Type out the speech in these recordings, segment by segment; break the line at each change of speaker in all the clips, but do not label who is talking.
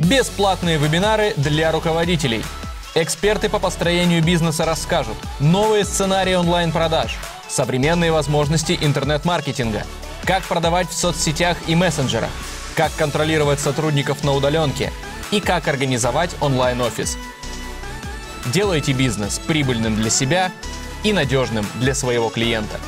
Бесплатные вебинары для руководителей. Эксперты по построению бизнеса расскажут новые сценарии онлайн-продаж, современные возможности интернет-маркетинга, как продавать в соцсетях и мессенджерах, как контролировать сотрудников на удаленке и как организовать онлайн-офис. Делайте бизнес прибыльным для себя и надежным для своего клиента.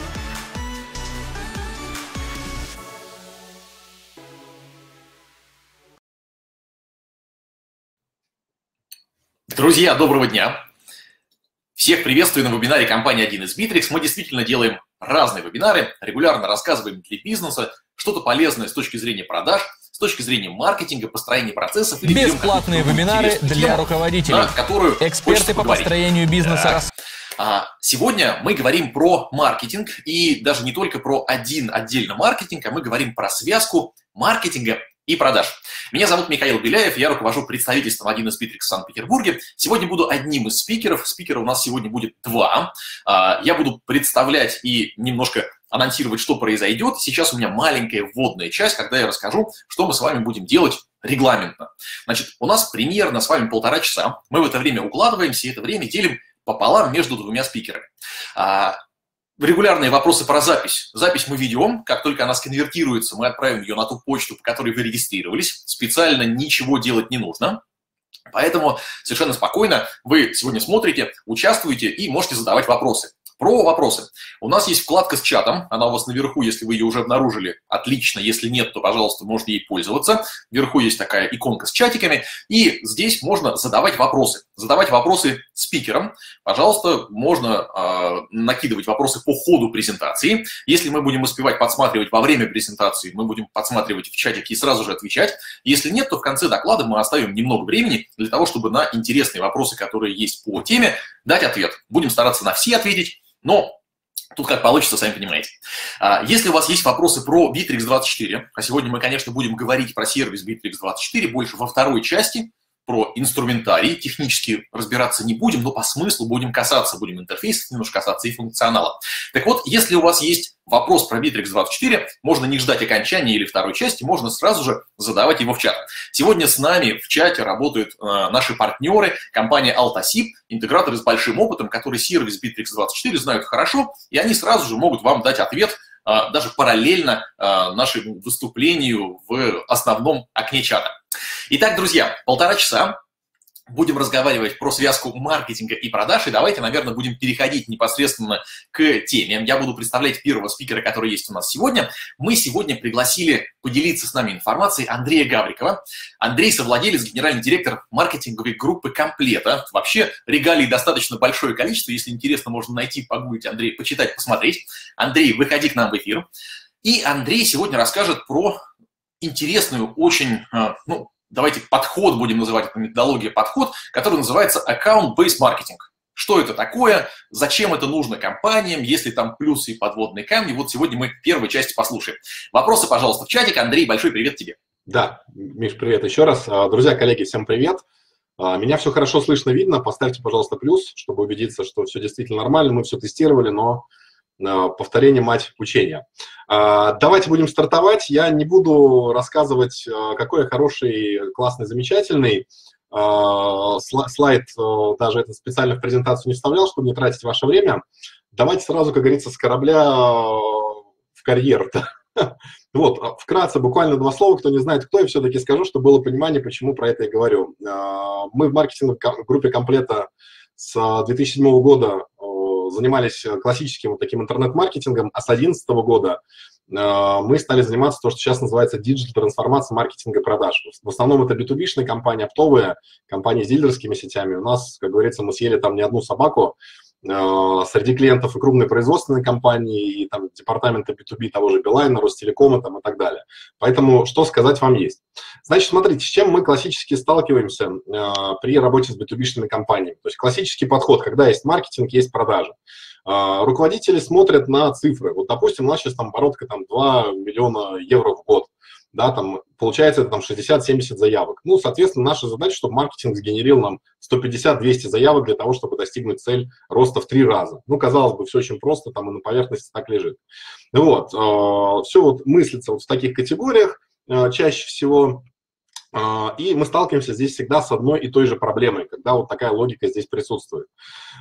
Друзья, доброго дня! Всех приветствую на вебинаре компании 1С Bittrex. Мы действительно делаем разные вебинары, регулярно рассказываем для бизнеса что-то полезное с точки зрения продаж, с точки зрения маркетинга, построения процессов.
Или Бесплатные вебинары для тему, руководителей. На
которую
Эксперты по построению бизнеса.
Да. Сегодня мы говорим про маркетинг и даже не только про один отдельно маркетинг, а мы говорим про связку маркетинга и продаж. Меня зовут Михаил Беляев, я руковожу представительством 1С-Битрикс в Санкт-Петербурге. Сегодня буду одним из спикеров. Спикеров у нас сегодня будет два. А, я буду представлять и немножко анонсировать, что произойдет. Сейчас у меня маленькая вводная часть, когда я расскажу, что мы с вами будем делать регламентно. Значит, у нас примерно с вами полтора часа. Мы в это время укладываемся и это время делим пополам между двумя спикерами. Регулярные вопросы про запись. Запись мы ведем, как только она сконвертируется, мы отправим ее на ту почту, по которой вы регистрировались. Специально ничего делать не нужно. Поэтому совершенно спокойно вы сегодня смотрите, участвуете и можете задавать вопросы. Про вопросы. У нас есть вкладка с чатом, она у вас наверху, если вы ее уже обнаружили, отлично. Если нет, то, пожалуйста, можете ей пользоваться. Вверху есть такая иконка с чатиками, и здесь можно задавать вопросы. Задавать вопросы спикерам. Пожалуйста, можно э, накидывать вопросы по ходу презентации. Если мы будем успевать подсматривать во время презентации, мы будем подсматривать в чатике и сразу же отвечать. Если нет, то в конце доклада мы оставим немного времени для того, чтобы на интересные вопросы, которые есть по теме, дать ответ. Будем стараться на все ответить. Но Тут как получится, сами понимаете. А, если у вас есть вопросы про Bittrex24, а сегодня мы, конечно, будем говорить про сервис Bittrex24 больше во второй части, про инструментарий, технически разбираться не будем, но по смыслу будем касаться, будем интерфейсов немножко касаться и функционала. Так вот, если у вас есть вопрос про Bittrex24, можно не ждать окончания или второй части, можно сразу же задавать его в чат. Сегодня с нами в чате работают э, наши партнеры, компания Altasip, интеграторы с большим опытом, которые сервис Bittrex24 знают хорошо, и они сразу же могут вам дать ответ э, даже параллельно э, нашему выступлению в основном окне чата. Итак, друзья, полтора часа будем разговаривать про связку маркетинга и продаж, и давайте, наверное, будем переходить непосредственно к теме. Я буду представлять первого спикера, который есть у нас сегодня. Мы сегодня пригласили поделиться с нами информацией Андрея Гаврикова. Андрей – совладелец, генеральный директор маркетинговой группы «Комплета». Вообще, регалий достаточно большое количество. Если интересно, можно найти, погуглить Андрей, почитать, посмотреть. Андрей, выходи к нам в эфир. И Андрей сегодня расскажет про интересную, очень, э, ну, давайте подход будем называть, это методология подход, который называется Account-Based Marketing. Что это такое, зачем это нужно компаниям, есть ли там плюсы и подводные камни. Вот сегодня мы в первой части послушаем. Вопросы, пожалуйста, в чатик. Андрей, большой привет тебе.
Да, Миш, привет еще раз. А, друзья, коллеги, всем привет. А, меня все хорошо слышно, видно. Поставьте, пожалуйста, плюс, чтобы убедиться, что все действительно нормально. Мы все тестировали, но повторение мать учения. А, давайте будем стартовать. Я не буду рассказывать, э, какой я хороший, классный, замечательный. Слайд э, даже это специально в презентацию не вставлял, чтобы не тратить ваше время. Давайте сразу, как говорится, с корабля в карьеру. Вот, вкратце, буквально два слова, кто не знает, кто, я все-таки скажу, чтобы было понимание, почему про это я говорю. Мы в маркетинговой группе комплета с 2007 года занимались э, классическим вот таким интернет-маркетингом, а с 2011 года э, мы стали заниматься то, что сейчас называется диджитал-трансформация маркетинга и продаж. В основном это B2B-шные компании, оптовые, компании с дилерскими сетями. У нас, как говорится, мы съели там не одну собаку, среди клиентов и крупные производственные компании, и там департаменты B2B того же Билайна, Ростелекома там, и так далее. Поэтому что сказать вам есть. Значит, смотрите, с чем мы классически сталкиваемся э, при работе с B2B-шными компаниями. То есть классический подход, когда есть маркетинг, есть продажи. Э, руководители смотрят на цифры. Вот, допустим, у нас сейчас там оборотка там, 2 миллиона евро в год да, там получается там 60-70 заявок. Ну, соответственно, наша задача, чтобы маркетинг сгенерил нам 150-200 заявок для того, чтобы достигнуть цель роста в три раза. Ну, казалось бы, все очень просто, там и на поверхности так лежит. Вот, э, все вот мыслится вот в таких категориях э, чаще всего. А, и мы сталкиваемся здесь всегда с одной и той же проблемой, когда вот такая логика здесь присутствует.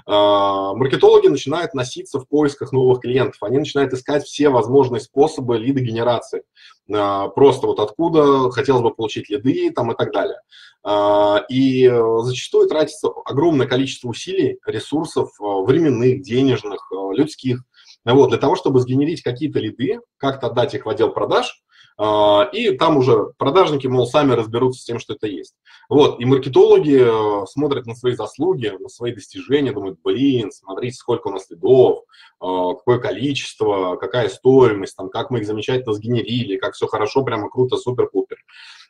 А, маркетологи начинают носиться в поисках новых клиентов, они начинают искать все возможные способы лидогенерации. А, просто вот откуда хотелось бы получить лиды там и так далее. И зачастую тратится огромное количество усилий, ресурсов, временных, денежных, людских, вот, для того, чтобы сгенерить какие-то лиды, как-то отдать их в отдел продаж, и там уже продажники, мол, сами разберутся с тем, что это есть. Вот, и маркетологи э, смотрят на свои заслуги, на свои достижения, думают, блин, смотрите, сколько у нас следов, а, какое количество, какая стоимость, там, как мы их замечательно сгенерили, как все хорошо, прямо круто, супер-пупер.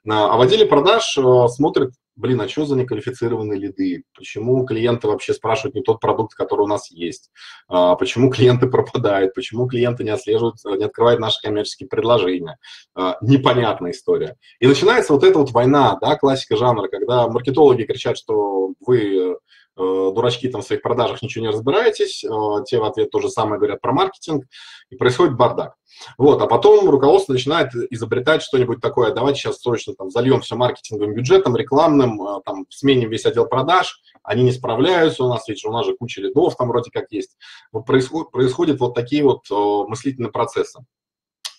А в отделе продаж э, смотрят, блин, а что за неквалифицированные лиды? Почему клиенты вообще спрашивают не тот продукт, который у нас есть? А, почему клиенты пропадают? Почему клиенты не отслеживают, не открывают наши коммерческие предложения? А, непонятная история. И начинается вот эта вот война, да, классика жанра, когда маркетологи кричат, что вы дурачки там в своих продажах ничего не разбираетесь, э, те в ответ то же самое говорят про маркетинг, и происходит бардак. Вот, а потом руководство начинает изобретать что-нибудь такое, давайте сейчас срочно там зальем все маркетинговым бюджетом, рекламным, э, там сменим весь отдел продаж, они не справляются, у нас ведь у нас же куча лидов там вроде как есть. Вот происход, происходят вот такие вот мыслительные процессы.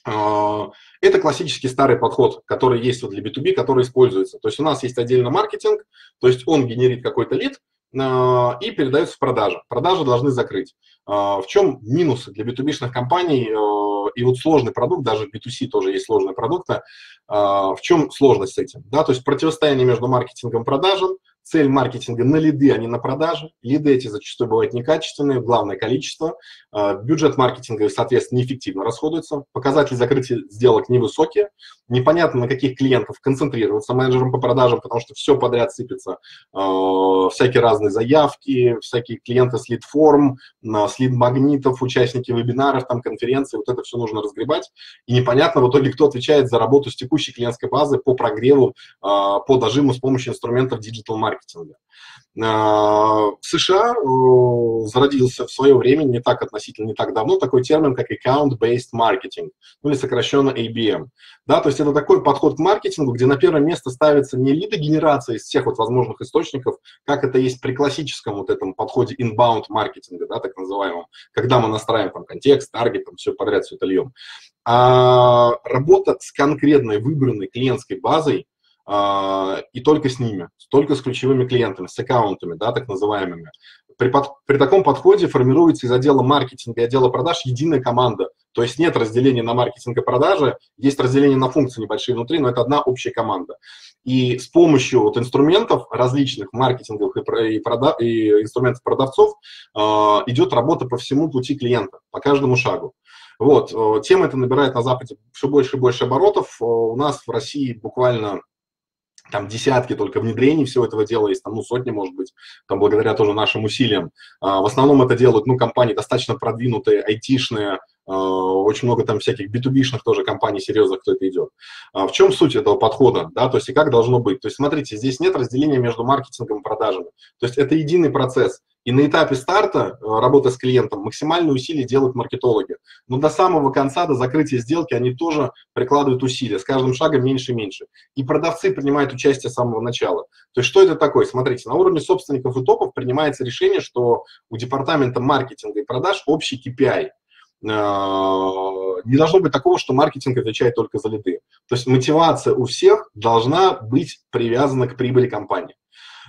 Это классический старый подход, который есть вот для B2B, который используется. То есть у нас есть отдельно маркетинг, то есть он генерит какой-то лид, и передается в продажу. Продажи должны закрыть. А, в чем минусы для B2B-шных компаний а, и вот сложный продукт, даже в B2C тоже есть сложные продукты, в чем сложность с этим? Да, то есть противостояние между маркетингом и продажем, цель маркетинга на лиды, а не на продажи. Лиды эти зачастую бывают некачественные, главное количество. А, бюджет маркетинга, соответственно, неэффективно расходуется. Показатели закрытия сделок невысокие. Непонятно, на каких клиентов концентрироваться менеджером по продажам, потому что все подряд сыпется. А, всякие разные заявки, всякие клиенты с лид-форм, с лид-магнитов, участники вебинаров, там, конференций. Вот это все нужно разгребать. И непонятно в итоге, кто отвечает за работу с текущей клиентской базы по прогреву, а, по дожиму с помощью инструментов digital marketing маркетинга. А, в США зародился в свое время, не так относительно, не так давно, такой термин, как account-based marketing, ну или сокращенно ABM. Да, то есть это такой подход к маркетингу, где на первое место ставится не лидогенерация из всех вот возможных источников, как это есть при классическом вот этом подходе inbound маркетинга, да, так называемом, когда мы настраиваем там контекст, таргет, там все подряд, все это льем. А работа с конкретной выбранной клиентской базой, и только с ними, только с ключевыми клиентами, с аккаунтами, да, так называемыми. При, под, при таком подходе формируется из отдела маркетинга и отдела продаж единая команда. То есть нет разделения на маркетинг и продажи, есть разделение на функции небольшие внутри, но это одна общая команда. И с помощью вот инструментов различных маркетинговых и, и, прода, и инструментов продавцов э, идет работа по всему пути клиента, по каждому шагу. Вот, э, тема эта набирает на Западе все больше и больше оборотов. Э, у нас в России буквально там десятки только внедрений всего этого дела есть, там, ну, сотни, может быть, там, благодаря тоже нашим усилиям. А, в основном это делают, ну, компании достаточно продвинутые, айтишные, очень много там всяких B2B-шных тоже компаний серьезных, кто это идет. А, в чем суть этого подхода, да, то есть и как должно быть? То есть, смотрите, здесь нет разделения между маркетингом и продажами. То есть это единый процесс. И на этапе старта э, работы с клиентом максимальные усилия делают маркетологи. Но до самого конца, до закрытия сделки, они тоже прикладывают усилия. С каждым шагом меньше и меньше. И продавцы принимают участие с самого начала. То есть что это такое? Смотрите, на уровне собственников и топов принимается решение, что у департамента маркетинга и продаж общий KPI. Э, не должно быть такого, что маркетинг отвечает только за лиды. То есть мотивация у всех должна быть привязана к прибыли компании.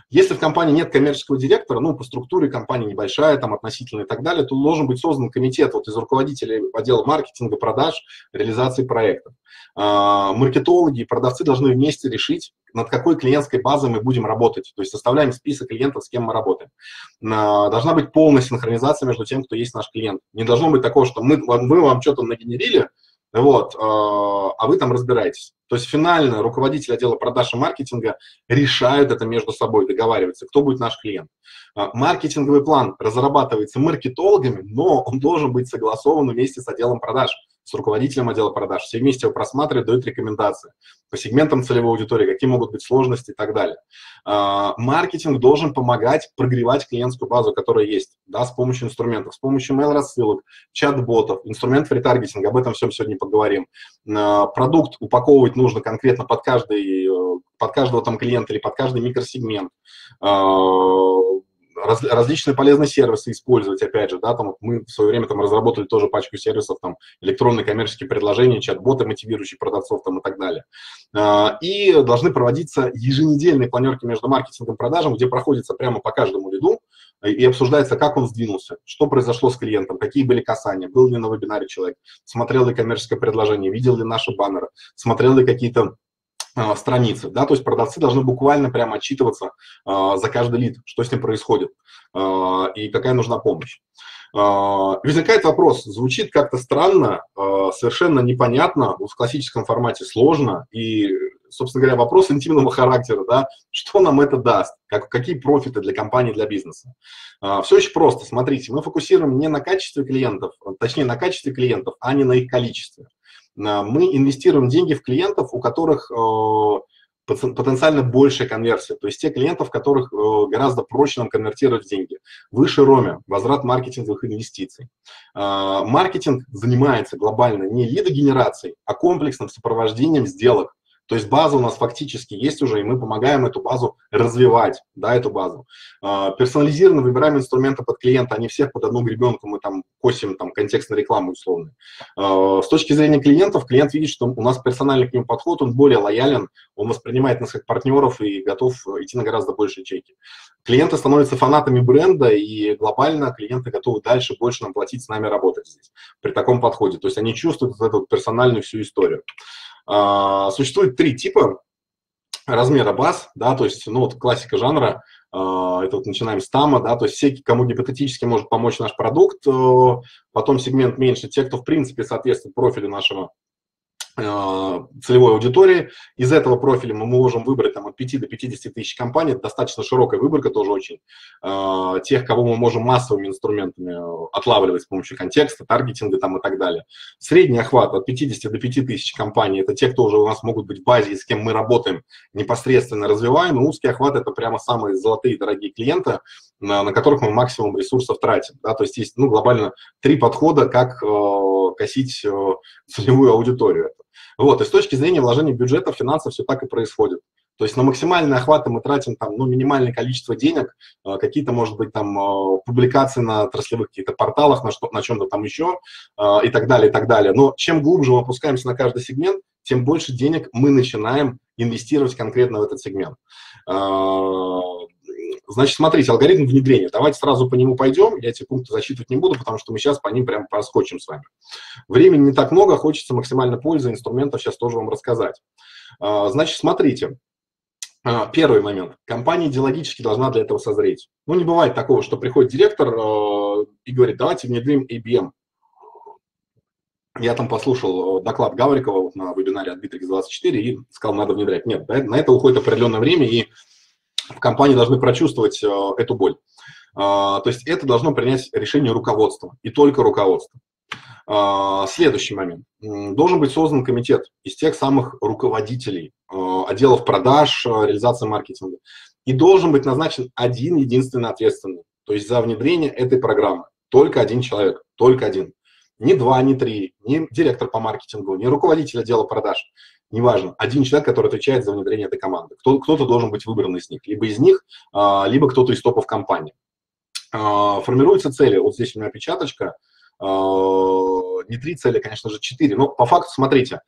Если в компании нет коммерческого директора, ну, по структуре компания небольшая, там, относительно и так далее, то должен быть создан комитет вот из руководителей отдела маркетинга, продаж, реализации проектов. А, маркетологи и продавцы должны вместе решить, над какой клиентской базой мы будем работать. То есть составляем список клиентов, с кем мы работаем. Должна быть полная синхронизация между тем, кто есть наш клиент. Не должно быть такого, что мы, мы вам что-то нагенерили, вот, а, а вы там разбираетесь. То есть финально руководитель отдела продаж и маркетинга решают это между собой, договариваются, кто будет наш клиент. А, маркетинговый план разрабатывается маркетологами, но он должен быть согласован вместе с отделом продаж с руководителем отдела продаж. Все вместе его просматривают, дают рекомендации по сегментам целевой аудитории, какие могут быть сложности и так далее. А, маркетинг должен помогать прогревать клиентскую базу, которая есть, да, с помощью инструментов, с помощью mail-рассылок, чат-ботов, инструментов ретаргетинга, об этом всем сегодня поговорим. А, продукт упаковывать нужно конкретно под каждый под каждого там клиента или под каждый микросегмент, раз, различные полезные сервисы использовать, опять же, да, там вот мы в свое время там разработали тоже пачку сервисов, там, электронные коммерческие предложения, чат-боты, мотивирующие продавцов там и так далее. А, и должны проводиться еженедельные планерки между маркетингом и продажем, где проходится прямо по каждому лиду и обсуждается, как он сдвинулся, что произошло с клиентом, какие были касания, был ли на вебинаре человек, смотрел ли коммерческое предложение, видел ли наши баннеры, смотрел ли какие-то страницы, да, то есть продавцы должны буквально прямо отчитываться э, за каждый лид, что с ним происходит э, и какая нужна помощь. Э, возникает вопрос, звучит как-то странно, э, совершенно непонятно, в классическом формате сложно и, собственно говоря, вопрос интимного характера, да, что нам это даст, как, какие профиты для компании, для бизнеса. Э, все очень просто, смотрите, мы фокусируем не на качестве клиентов, точнее на качестве клиентов, а не на их количестве. А, мы инвестируем деньги в клиентов, у которых э, потенциально большая конверсия, то есть те клиентов, которых э, гораздо проще нам конвертировать в деньги. Выше роме, возврат маркетинговых инвестиций. А, маркетинг занимается глобально не лидогенерацией, а комплексным сопровождением сделок. То есть база у нас фактически есть уже, и мы помогаем эту базу развивать, да, эту базу. А, персонализированно выбираем инструменты под клиента, а не всех под одну гребенку мы там косим там контекстной рекламы условно. А, с точки зрения клиентов, клиент видит, что у нас персональный к нему подход, он более лоялен, он воспринимает нас как партнеров и готов идти на гораздо большие чеки. Клиенты становятся фанатами бренда, и глобально клиенты готовы дальше больше нам платить, с нами работать здесь при таком подходе. То есть они чувствуют вот эту персональную всю историю. А, существует три типа размера баз, да, то есть, ну, вот классика жанра, а, это вот начинаем с тама, да, то есть все, кому гипотетически может помочь наш продукт, э, потом сегмент меньше, те, кто, в принципе, соответствует профилю нашего целевой аудитории. Из этого профиля мы можем выбрать там, от 5 до 50 тысяч компаний. Это достаточно широкая выборка тоже очень. Э, тех, кого мы можем массовыми инструментами э, отлавливать с помощью контекста, таргетинга там, и так далее. Средний охват от 50 до 5 тысяч компаний – это те, кто уже у нас могут быть в базе и с кем мы работаем, непосредственно развиваем. И узкий охват – это прямо самые золотые дорогие клиенты, на, на которых мы максимум ресурсов тратим. Да? То есть есть ну, глобально три подхода, как э, косить э, целевую аудиторию. Вот, и с точки зрения вложения бюджета, финансов все так и происходит. То есть на максимальные охваты мы тратим там, ну, минимальное количество денег, э, какие-то, может быть, там э, публикации на отраслевых каких-то порталах, на, что, на чем-то там еще э, и так далее, и так далее. Но чем глубже мы опускаемся на каждый сегмент, тем больше денег мы начинаем инвестировать конкретно в этот сегмент. Значит, смотрите, алгоритм внедрения. Давайте сразу по нему пойдем. Я эти пункты зачитывать не буду, потому что мы сейчас по ним прям проскочим с вами. Времени не так много, хочется максимально пользы инструментов сейчас тоже вам рассказать. А, значит, смотрите. А, первый момент. Компания идеологически должна для этого созреть. Ну, не бывает такого, что приходит директор а, и говорит, давайте внедрим ABM. Я там послушал доклад Гаврикова на вебинаре от Bittrex24 и сказал, надо внедрять. Нет, на это уходит определенное время, и в компании должны прочувствовать э, эту боль. А, то есть это должно принять решение руководства, и только руководство. А, следующий момент. Должен быть создан комитет из тех самых руководителей э, отделов продаж, э, реализации маркетинга. И должен быть назначен один единственный ответственный, то есть за внедрение этой программы. Только один человек, только один. Не два, не три, не директор по маркетингу, не руководитель отдела продаж неважно, один человек, который отвечает за внедрение этой команды. Кто, кто-то должен быть выбран из них, либо из них, а, либо кто-то из топов компании. А, формируются цели. Вот здесь у меня опечаточка. А, не три цели, конечно же, четыре. Но по факту, смотрите,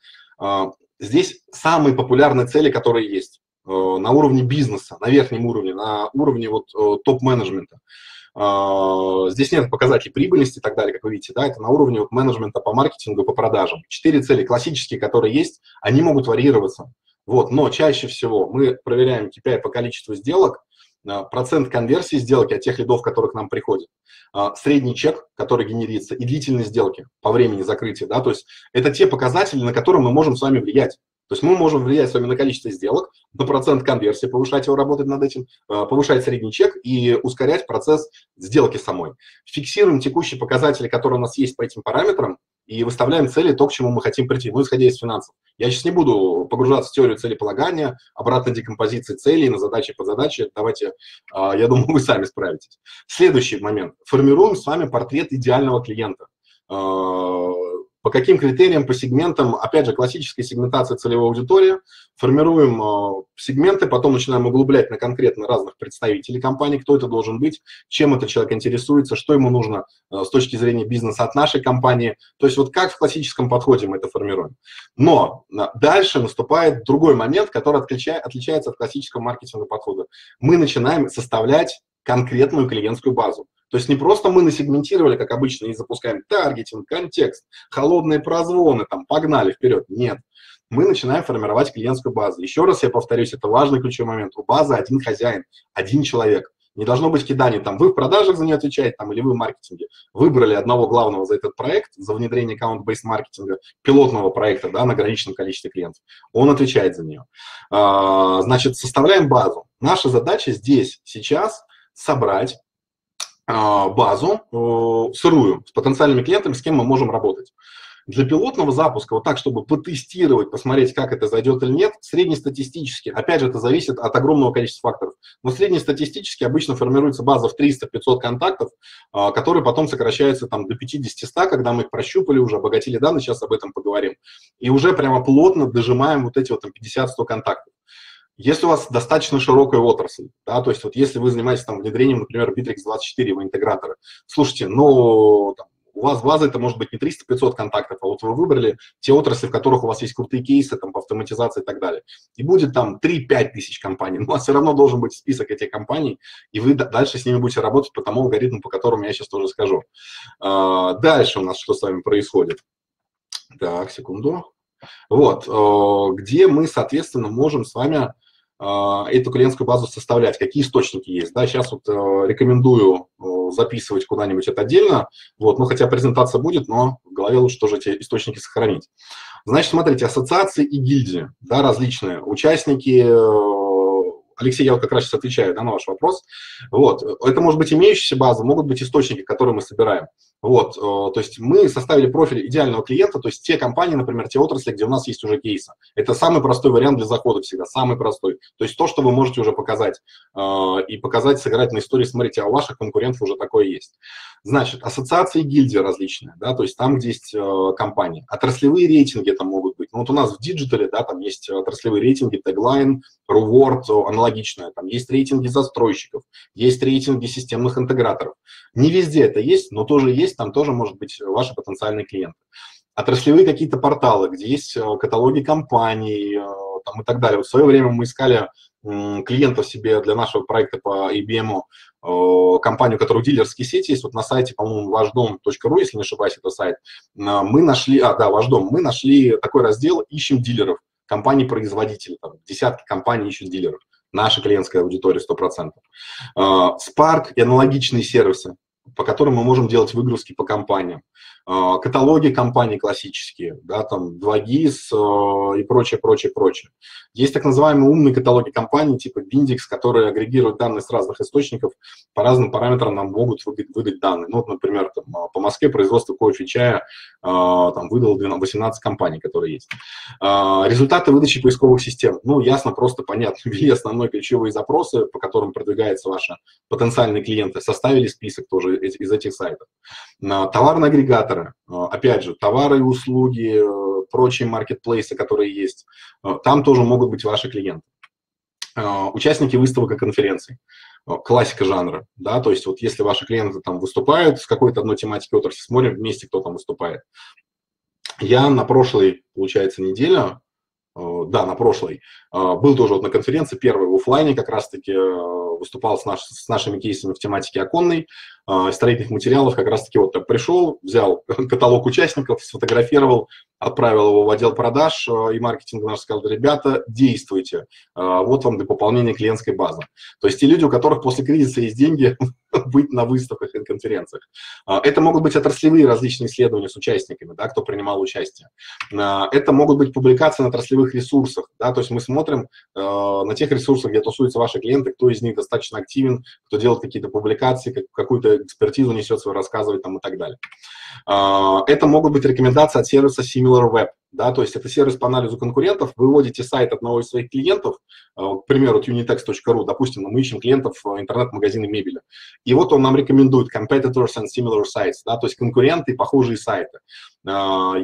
здесь самые популярные цели, которые есть на уровне бизнеса, на верхнем уровне, на уровне вот топ-менеджмента. А, здесь нет показателей прибыльности и так далее, как вы видите, да, это на уровне вот менеджмента по маркетингу, по продажам. Четыре цели классические, которые есть, они могут варьироваться. Вот, но чаще всего мы проверяем KPI по количеству сделок, а, процент конверсии сделки от тех лидов, которые к нам приходят, а, средний чек, который генерится, и длительность сделки по времени закрытия. Да, то есть это те показатели, на которые мы можем с вами влиять. То есть мы можем влиять с вами на количество сделок, на процент конверсии, повышать его, работать над этим, э, повышать средний чек и ускорять процесс сделки самой. Фиксируем текущие показатели, которые у нас есть по этим параметрам, и выставляем цели, то, к чему мы хотим прийти, ну, исходя из финансов. Я сейчас не буду погружаться в теорию целеполагания, обратной декомпозиции целей на задачи по задаче. Давайте, э, я думаю, вы сами справитесь. Следующий момент. Формируем с вами портрет идеального клиента. По каким критериям, по сегментам, опять же, классическая сегментация целевой аудитории, формируем э, сегменты, потом начинаем углублять на конкретно разных представителей компании, кто это должен быть, чем этот человек интересуется, что ему нужно э, с точки зрения бизнеса от нашей компании. То есть вот как в классическом подходе мы это формируем. Но э, дальше наступает другой момент, который отличает, отличается от классического маркетингового подхода. Мы начинаем составлять конкретную клиентскую базу. То есть не просто мы насегментировали, как обычно, и запускаем таргетинг, контекст, холодные прозвоны, там, погнали вперед. Нет. Мы начинаем формировать клиентскую базу. Еще раз я повторюсь, это важный ключевой момент. У базы один хозяин, один человек. Не должно быть киданий, там, вы в продажах за нее отвечаете, там, или вы в маркетинге. Выбрали одного главного за этот проект, за внедрение аккаунт-бейс маркетинга, пилотного проекта, да, на ограниченном количестве клиентов. Он отвечает за нее. А, значит, составляем базу. Наша задача здесь, сейчас собрать а, базу э, сырую с потенциальными клиентами, с кем мы можем работать. Для пилотного запуска, вот так, чтобы потестировать, посмотреть, как это зайдет или нет, среднестатистически, опять же, это зависит от огромного количества факторов, но среднестатистически обычно формируется база в 300-500 контактов, а, которые потом сокращаются там, до 50-100, когда мы их прощупали, уже обогатили данные, сейчас об этом поговорим. И уже прямо плотно дожимаем вот эти вот там 50-100 контактов. Если у вас достаточно широкая отрасль, да, то есть вот если вы занимаетесь там внедрением, например, Bittrex24 в интеграторы, слушайте, ну, там, у вас база это может быть не 300-500 контактов, а вот вы выбрали те отрасли, в которых у вас есть крутые кейсы там, по автоматизации и так далее. И будет там 3-5 тысяч компаний, но все равно должен быть список этих компаний, и вы дальше с ними будете работать по тому алгоритму, по которому я сейчас тоже скажу. А, дальше у нас что с вами происходит? Так, секунду. Вот, где мы, соответственно, можем с вами эту клиентскую базу составлять, какие источники есть. Да, сейчас вот э, рекомендую э, записывать куда-нибудь это отдельно, вот, ну, хотя презентация будет, но в голове лучше тоже эти источники сохранить. Значит, смотрите, ассоциации и гильдии, да, различные. Участники э, Алексей, я вот как раз сейчас отвечаю да, на ваш вопрос. Вот. Это может быть имеющаяся база, могут быть источники, которые мы собираем. Вот. Э, то есть мы составили профиль идеального клиента, то есть те компании, например, те отрасли, где у нас есть уже кейсы. Это самый простой вариант для захода всегда, самый простой. То есть то, что вы можете уже показать э, и показать, сыграть на истории, смотрите, а у ваших конкурентов уже такое есть. Значит, ассоциации гильдии различные, да, то есть там, где есть э, компании. Отраслевые рейтинги это могут вот у нас в диджитале, да, там есть отраслевые рейтинги, Tagline, reward, аналогичное. Там есть рейтинги застройщиков, есть рейтинги системных интеграторов. Не везде это есть, но тоже есть, там тоже может быть ваши потенциальные клиенты. Отраслевые какие-то порталы, где есть э, каталоги компаний э, там, и так далее. В свое время мы искали клиентов себе для нашего проекта по IBM, компанию, которая в дилерской сети есть, вот на сайте, по-моему, вашдом.ру, если не ошибаюсь, это сайт, мы нашли, а, да, ваш мы нашли такой раздел «Ищем дилеров», компании-производители, там, десятки компаний ищут дилеров, наша клиентская аудитория 100%. Spark и аналогичные сервисы, по которым мы можем делать выгрузки по компаниям. А, каталоги компаний классические, да, там 2GIS э, и прочее, прочее, прочее. Есть так называемые умные каталоги компаний, типа Bindix, которые агрегируют данные с разных источников, по разным параметрам нам могут выдать, выдать данные. Ну, вот, например, там, а, по Москве производство кофе чая а, там, выдало 18 компаний, которые есть. Результаты выдачи поисковых систем. Ну, ясно, просто понятно. Ввели основные ключевые запросы, по которым продвигаются ваши потенциальные клиенты, составили список тоже из, из этих сайтов. Товарный агрегатор агрегаторы, а, опять же, товары и услуги, э, прочие маркетплейсы, которые есть, э, там тоже могут быть ваши клиенты. Участники выставок и конференций, классика жанра, да, то есть вот если ваши клиенты там выступают с какой-то одной тематикой отрасли, смотрим вместе, кто там выступает. Я на прошлой, получается, неделе, да, на прошлой, был тоже вот на конференции, первой в офлайне как раз-таки э, выступал с, наш, с нашими кейсами в тематике оконной, строительных материалов как раз-таки вот так пришел, взял каталог участников, сфотографировал, отправил его в отдел продаж а, и маркетинга наш, сказал, ребята, действуйте, а, вот вам для пополнения клиентской базы. То есть те люди, у которых после кризиса есть деньги, быть на выставках и конференциях. Это могут быть отраслевые различные исследования с участниками, да, кто принимал участие. Это могут быть публикации на отраслевых ресурсах, да, то есть мы смотрим на тех ресурсах, где тусуются ваши клиенты, кто из них достаточно активен, кто делает какие-то публикации, какую-то экспертизу несет свою, рассказывать там и так далее. А, это могут быть рекомендации от сервиса SimilarWeb, да, то есть это сервис по анализу конкурентов, вы вводите сайт одного из своих клиентов, э, к примеру, unitex.ru, допустим, мы ищем клиентов интернет-магазина мебели, и вот он нам рекомендует competitors and similar sites, да, то есть конкуренты и похожие сайты.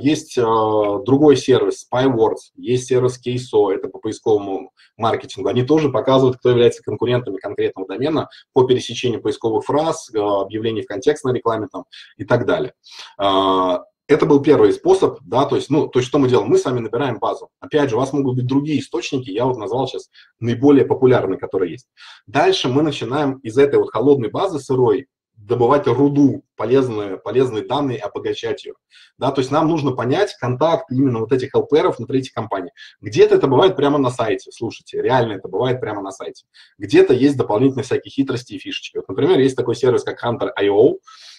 Есть другой сервис, SpyWords, есть сервис KSO, это по поисковому маркетингу, они тоже показывают, кто является конкурентами конкретного домена по пересечению поисковых фраз, объявлений в контекстной рекламе там, и так далее. Это был первый способ, да, то есть, ну, то есть, что мы делаем? Мы с вами набираем базу. Опять же, у вас могут быть другие источники, я вот назвал сейчас наиболее популярные, которые есть. Дальше мы начинаем из этой вот холодной базы сырой добывать руду, полезные, полезные данные, обогащать ее. Да, то есть нам нужно понять контакт именно вот этих ЛПРов внутри этих компаний. Где-то это бывает прямо на сайте, слушайте, реально это бывает прямо на сайте. Где-то есть дополнительные всякие хитрости и фишечки. Вот, например, есть такой сервис, как Hunter.io,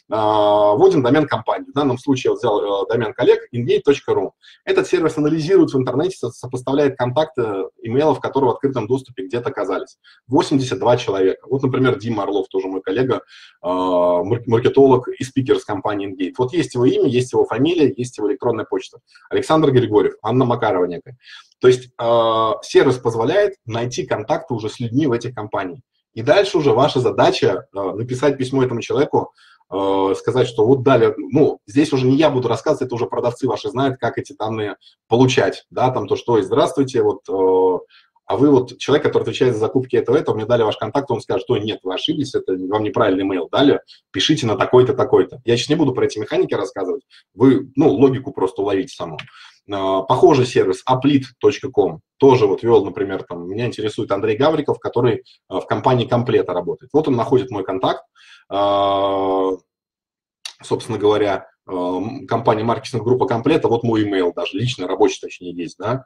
вводим домен компании. В данном случае я взял э, домен коллег ingate.ru. Этот сервис анализирует в интернете, сопоставляет контакты имейлов, которые в открытом доступе где-то оказались. 82 человека. Вот, например, Дима Орлов, тоже мой коллега, а, маркетолог и спикер с компании Ingate. Вот есть его имя, есть его фамилия, есть его электронная почта. Александр Григорьев, Анна Макарова некая. То есть э, сервис позволяет найти контакты уже с людьми в этих компаниях. И дальше уже ваша задача э, написать письмо этому человеку, Э, сказать, что вот дали, ну, здесь уже не я буду рассказывать, это уже продавцы ваши знают, как эти данные получать, да, там то, что, здравствуйте, вот, э, а вы вот человек, который отвечает за закупки этого, этого, мне дали ваш контакт, он скажет, что нет, вы ошиблись, это вам неправильный mail дали, пишите на такой-то, такой-то. Я сейчас не буду про эти механики рассказывать, вы, ну, логику просто уловите саму. Э, похожий сервис applit.com тоже вот вел, например, там, меня интересует Андрей Гавриков, который в компании Комплета работает. Вот он находит мой контакт, а, собственно говоря, а, компания маркетинг группа комплета, вот мой email даже, личный, рабочий точнее есть, да.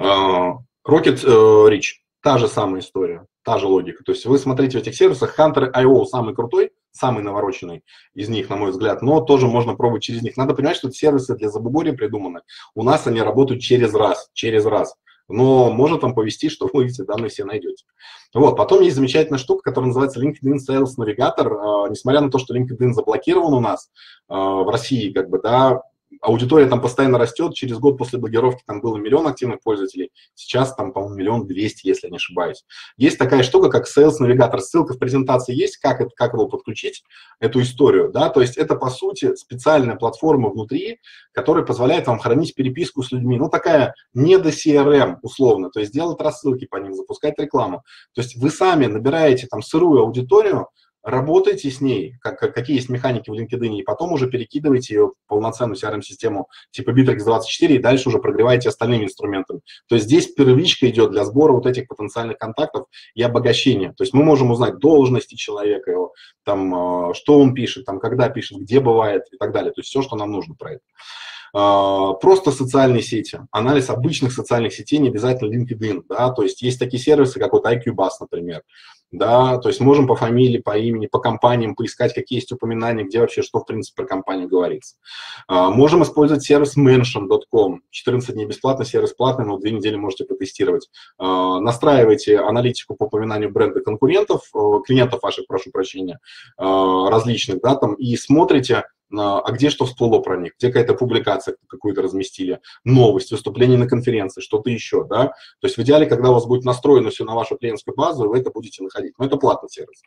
А, Rocket э, Rich, та же самая история, та же логика. То есть вы смотрите в этих сервисах, Hunter.io самый крутой, самый навороченный из них, на мой взгляд, но тоже можно пробовать через них. Надо понимать, что сервисы для забугорья придуманы. У нас они работают через раз, через раз но может вам повести, что вы эти данные все найдете. Вот. Потом есть замечательная штука, которая называется LinkedIn Sales Navigator. Несмотря на то, что LinkedIn заблокирован у нас а, в России, как бы, да, аудитория там постоянно растет, через год после блокировки там было миллион активных пользователей, сейчас там, по-моему, миллион двести, если не ошибаюсь. Есть такая штука, как Sales Navigator, ссылка в презентации есть, как, это, как его подключить, эту историю, да, то есть это, по сути, специальная платформа внутри, которая позволяет вам хранить переписку с людьми, ну, такая не до CRM, условно, то есть делать рассылки по ним, запускать рекламу, то есть вы сами набираете там сырую аудиторию, работайте с ней, как, какие есть механики в LinkedIn, и потом уже перекидывайте ее в полноценную CRM-систему типа Bittrex24 и дальше уже прогревайте остальными инструментами. То есть здесь первичка идет для сбора вот этих потенциальных контактов и обогащения. То есть мы можем узнать должности человека, его, там, а, что он пишет, там, когда пишет, где бывает и так далее. То есть все, что нам нужно про это. А, просто социальные сети, анализ обычных социальных сетей, не обязательно LinkedIn, да, то есть есть такие сервисы, как вот IQBus, например, да, то есть можем по фамилии, по имени, по компаниям поискать, какие есть упоминания, где вообще что, в принципе, про компанию говорится. А, можем использовать сервис mention.com, 14 дней бесплатно, сервис платный, но две недели можете потестировать. А, настраивайте аналитику по упоминанию бренда конкурентов, э, клиентов ваших, прошу прощения, различных, да, там, и смотрите, а где что всплыло про них, где какая-то публикация какую-то разместили, новость, выступление на конференции, что-то еще, да. То есть в идеале, когда у вас будет настроено все на вашу клиентскую базу, вы это будете находить. Но это платный сервис.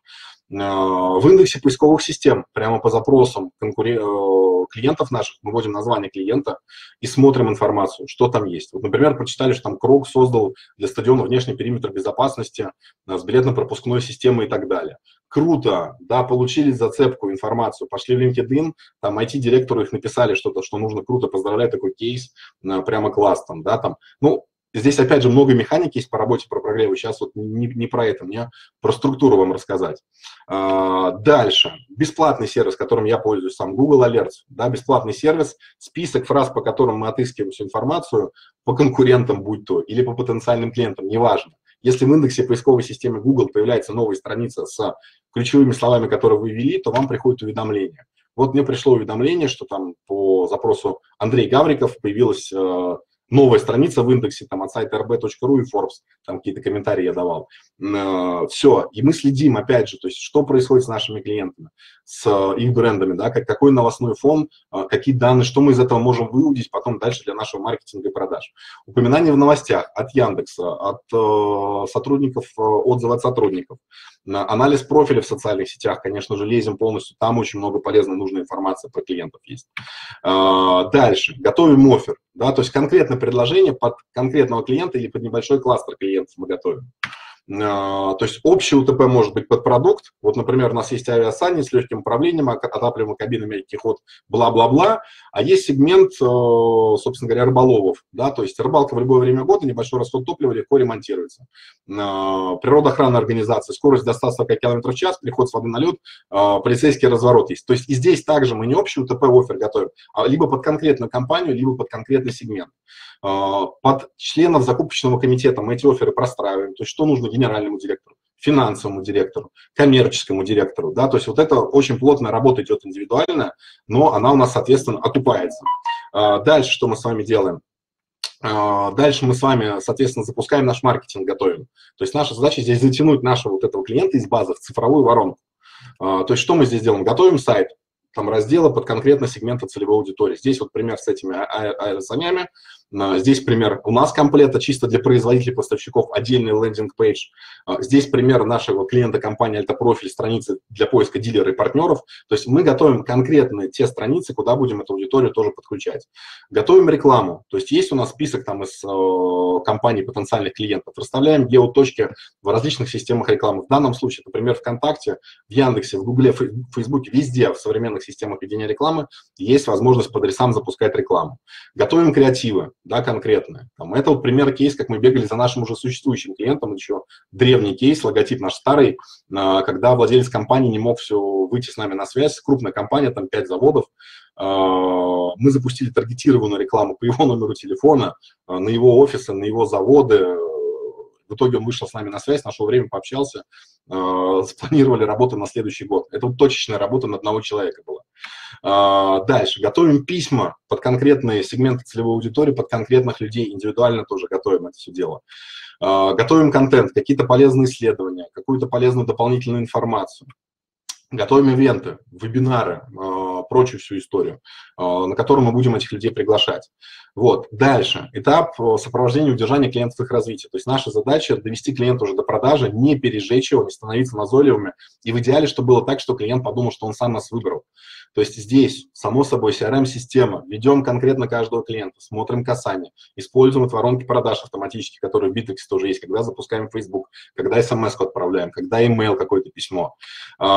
А, в индексе поисковых систем, прямо по запросам конкурен... Э, клиентов наших, мы вводим название клиента и смотрим информацию, что там есть. Вот, например, прочитали, что там Крок создал для стадиона внешний периметр безопасности с билетно-пропускной системой и так далее круто, да, получили зацепку, информацию, пошли в LinkedIn, там IT-директору их написали что-то, что нужно, круто, поздравляю, такой кейс, э, прямо класс там, да, там, ну, Здесь, опять же, много механики есть по работе, про прогреву. Сейчас вот не, не про это, мне про структуру вам рассказать. А, дальше. Бесплатный сервис, которым я пользуюсь, сам Google Alerts. Да, бесплатный сервис, список фраз, по которым мы отыскиваем всю информацию, по конкурентам будь то, или по потенциальным клиентам, неважно. Если в индексе поисковой системы Google появляется новая страница с ключевыми словами, которые вы ввели, то вам приходит уведомление. Вот мне пришло уведомление, что там по запросу Андрей Гавриков появилась э, новая страница в индексе, там, от сайта rb.ru и Forbes, там какие-то комментарии я давал. Э, все, и мы следим, опять же, то есть, что происходит с нашими клиентами, с их брендами, да, как, какой новостной фон, э, какие данные, что мы из этого можем выудить потом дальше для нашего маркетинга и продаж. Упоминание в новостях от Яндекса, от э, сотрудников, э, отзывы от сотрудников, анализ профиля в социальных сетях, конечно же, лезем полностью, там очень много полезной, нужной информации про клиентов есть. Э, дальше, готовим офер, да, то есть конкретное предложение под конкретного клиента или под небольшой кластер клиентов мы готовим. А, то есть общий УТП может быть под продукт. Вот, например, у нас есть авиасани с легким управлением, отапливаемый кабинами, мягкий ход, бла-бла-бла. А есть сегмент, э, собственно говоря, рыболовов. Да? То есть рыбалка в любое время года, небольшой расход топлива легко ремонтируется. А, природоохранная организация, скорость до 140 км в час, переход с воды на лед, а, полицейский разворот есть. То есть и здесь также мы не общий УТП офер готовим, а либо под конкретную компанию, либо под конкретный сегмент. Под членов закупочного комитета мы эти оферы простраиваем. То есть что нужно генеральному директору, финансовому директору, коммерческому директору, да, то есть вот это очень плотная работа идет индивидуально, но она у нас, соответственно, окупается. А, дальше что мы с вами делаем? А, дальше мы с вами, соответственно, запускаем наш маркетинг, готовим. То есть наша задача здесь затянуть нашего вот этого клиента из базы в цифровую воронку. А, то есть что мы здесь делаем? Готовим сайт, там разделы под конкретно сегмента целевой аудитории. Здесь вот пример с этими аэросанями. А, здесь пример у нас комплета чисто для производителей, поставщиков, отдельный landing page. А, здесь пример нашего клиента компании Альтопрофиль, страницы для поиска дилеров и партнеров. То есть мы готовим конкретные те страницы, куда будем эту аудиторию тоже подключать. Готовим рекламу. То есть есть у нас список там из э, компаний потенциальных клиентов. Расставляем геоточки в различных системах рекламы. В данном случае, например, ВКонтакте, в Яндексе, в Гугле, в Фейсбуке, везде в современных системах ведения рекламы есть возможность по адресам запускать рекламу. Готовим креативы да, конкретное. Там, это вот пример кейс, как мы бегали за нашим уже существующим клиентом, еще древний кейс, логотип наш старый, а, когда владелец компании не мог все выйти с нами на связь, крупная компания, там 5 заводов, а, мы запустили таргетированную рекламу по его номеру телефона, а, на его офисы, на его заводы, в итоге он вышел с нами на связь, нашел время, пообщался, спланировали работу на следующий год. Это вот точечная работа на одного человека была. А, дальше. Готовим письма под конкретные сегменты целевой аудитории, под конкретных людей. Индивидуально тоже готовим это все дело. А, готовим контент, какие-то полезные исследования, какую-то полезную дополнительную информацию. Готовим ивенты, вебинары, а, прочую всю историю, на которую мы будем этих людей приглашать. Вот. Дальше. Этап э, сопровождения и удержания клиентов их развития. То есть наша задача довести клиента уже до продажи, не пережечь его, не становиться назойливыми. И в идеале, чтобы было так, что клиент подумал, что он сам нас выбрал. То есть здесь, само собой, CRM-система, ведем конкретно каждого клиента, смотрим касание, используем вот воронки продаж автоматически, которые в Bittrex тоже есть, когда запускаем Facebook, когда смс отправляем, когда email какое-то письмо, а,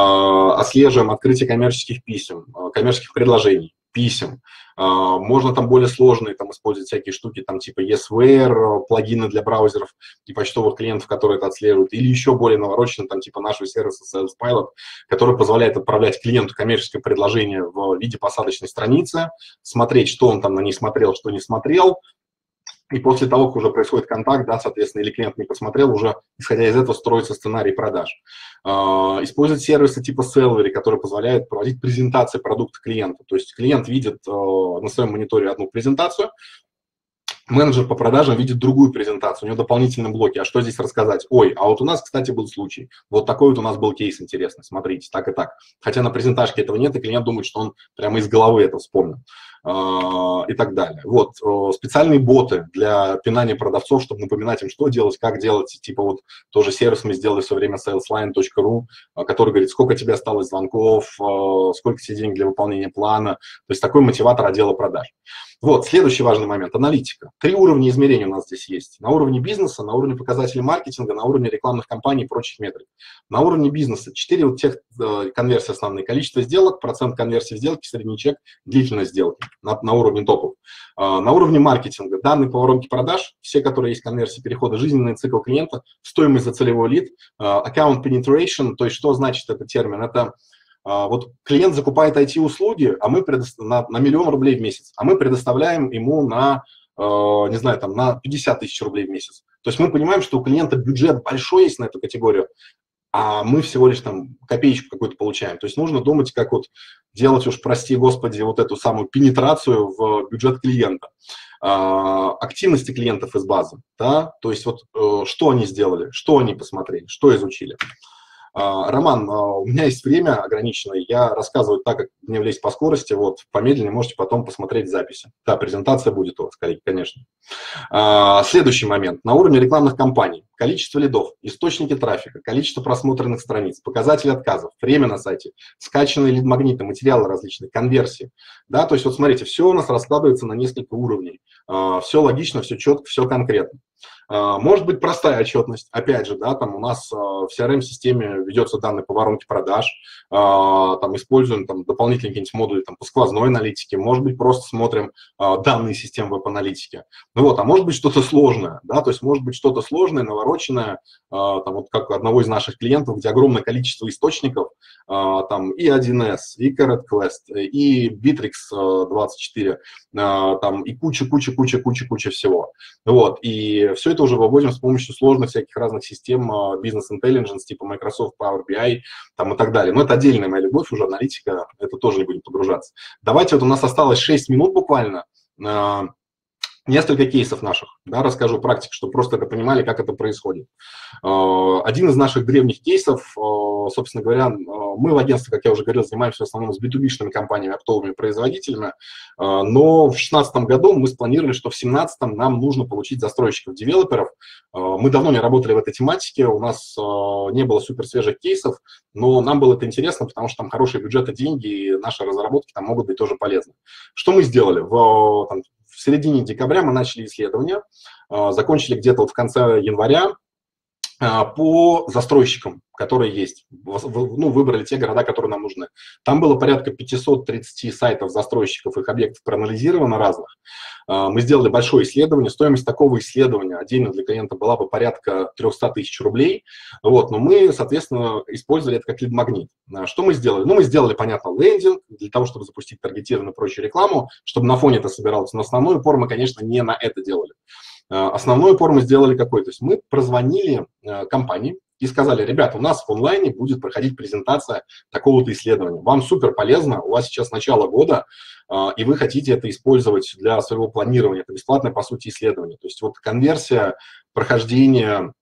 отслеживаем открытие коммерческих писем, а, коммерческих предложений, писем. А, можно там более сложные там использовать всякие штуки, там типа ESWare, плагины для браузеров и почтовых клиентов, которые это отслеживают, или еще более навороченные, там типа нашего сервиса Sales Pilot, который позволяет отправлять клиенту коммерческое предложение в виде посадочной страницы, смотреть, что он там на ней смотрел, что не смотрел, и после того, как уже происходит контакт, да, соответственно, или клиент не посмотрел, уже исходя из этого строится сценарий продаж. Uh, использовать сервисы типа Celery, которые позволяют проводить презентации продукта клиенту. То есть клиент видит uh, на своем мониторе одну презентацию, менеджер по продажам видит другую презентацию, у него дополнительные блоки. А что здесь рассказать? Ой, а вот у нас, кстати, был случай. Вот такой вот у нас был кейс интересный, смотрите, так и так. Хотя на презентажке этого нет, и клиент думает, что он прямо из головы это вспомнил. А, и так далее. Вот, специальные боты для пинания продавцов, чтобы напоминать им, что делать, как делать. Типа вот тоже сервис мы сделали все время salesline.ru, а, который говорит, сколько тебе осталось звонков, а, сколько тебе денег для выполнения плана. То есть такой мотиватор отдела продаж. Вот, следующий важный момент – аналитика. Три уровня измерения у нас здесь есть. На уровне бизнеса, на уровне показателей маркетинга, на уровне рекламных кампаний и прочих метрик. На уровне бизнеса четыре вот тех э, конверсии основные. Количество сделок, процент конверсии сделки, средний чек, длительность сделки на, на уровне топов. Э, на уровне маркетинга данные по воронке продаж, все, которые есть конверсии перехода, жизненный цикл клиента, стоимость за целевой лид, account penetration, то есть что значит этот термин? Это а, вот клиент закупает IT-услуги, а мы предо... на, на миллион рублей в месяц, а мы предоставляем ему на, э, не знаю, там, на 50 тысяч рублей в месяц. То есть мы понимаем, что у клиента бюджет большой есть на эту категорию, а мы всего лишь там копеечку какую-то получаем. То есть нужно думать, как вот делать уж, прости господи, вот эту самую пенетрацию в бюджет клиента. активности клиентов из базы, да, то есть вот э, что они сделали, что они посмотрели, что изучили. А, Роман, а, у меня есть время ограниченное, я рассказываю так, как мне влезть по скорости, вот, помедленнее можете потом посмотреть записи. Да, презентация будет у вас, коллеги, конечно. А, следующий момент. На уровне рекламных кампаний. Количество лидов, источники трафика, количество просмотренных страниц, показатели отказов, время на сайте, скачанные лид-магниты, материалы различные, конверсии. Да, то есть вот смотрите, все у нас раскладывается на несколько уровней. Все логично, все четко, все конкретно. А, может быть простая отчетность, опять же, да, там у нас а, в CRM-системе ведется данные по воронке продаж, а, там используем там дополнительные какие-нибудь модули там, по сквозной аналитике, может быть просто смотрим данные системы веб-аналитики. Ну вот, а может быть что-то сложное, да, то есть может быть что-то сложное, навороченное, там вот как у одного из наших клиентов, где огромное количество источников, там и 1С, и Carrot Quest, и Bittrex 24, там и куча-куча-куча-куча-куча всего. Вот, и все это это уже выводим с помощью сложных всяких разных систем бизнес intelligence, типа Microsoft Power BI там, и так далее. Но это отдельная моя любовь, уже аналитика, это тоже не будем погружаться. Давайте, вот у нас осталось 6 минут буквально. Несколько кейсов наших, да, расскажу практику, чтобы просто это понимали, как это происходит. А, один из наших древних кейсов, а, собственно говоря, мы в агентстве, как я уже говорил, занимаемся в основном с B2B-шными компаниями, оптовыми производителями, но в 2016 году мы спланировали, что в 2017 нам нужно получить застройщиков-девелоперов. Мы давно не работали в этой тематике, у нас не было супер свежих кейсов, но нам было это интересно, потому что там хорошие бюджеты, деньги, и наши разработки там могут быть тоже полезны. Что мы сделали? В, там, в середине декабря мы начали исследование, а, закончили где-то вот в конце января а, по застройщикам, которые есть. Ну, выбрали те города, которые нам нужны. Там было порядка 530 сайтов застройщиков, их объектов проанализировано разных. А, мы сделали большое исследование. Стоимость такого исследования отдельно для клиента была бы порядка 300 тысяч рублей. Вот, но мы, соответственно, использовали это как лид-магнит. А, что мы сделали? Ну, мы сделали, понятно, лендинг для того, чтобы запустить таргетированную прочую рекламу, чтобы на фоне это собиралось. Но основной упор мы, конечно, не на это делали. Э, основной упор мы сделали какой? То есть мы прозвонили компании и сказали, ребята, у нас в онлайне будет проходить презентация такого-то исследования. Вам супер полезно, у вас сейчас начало года, э, и вы хотите это использовать для своего планирования. Это бесплатное, по сути, исследование. То есть вот конверсия, прохождение а,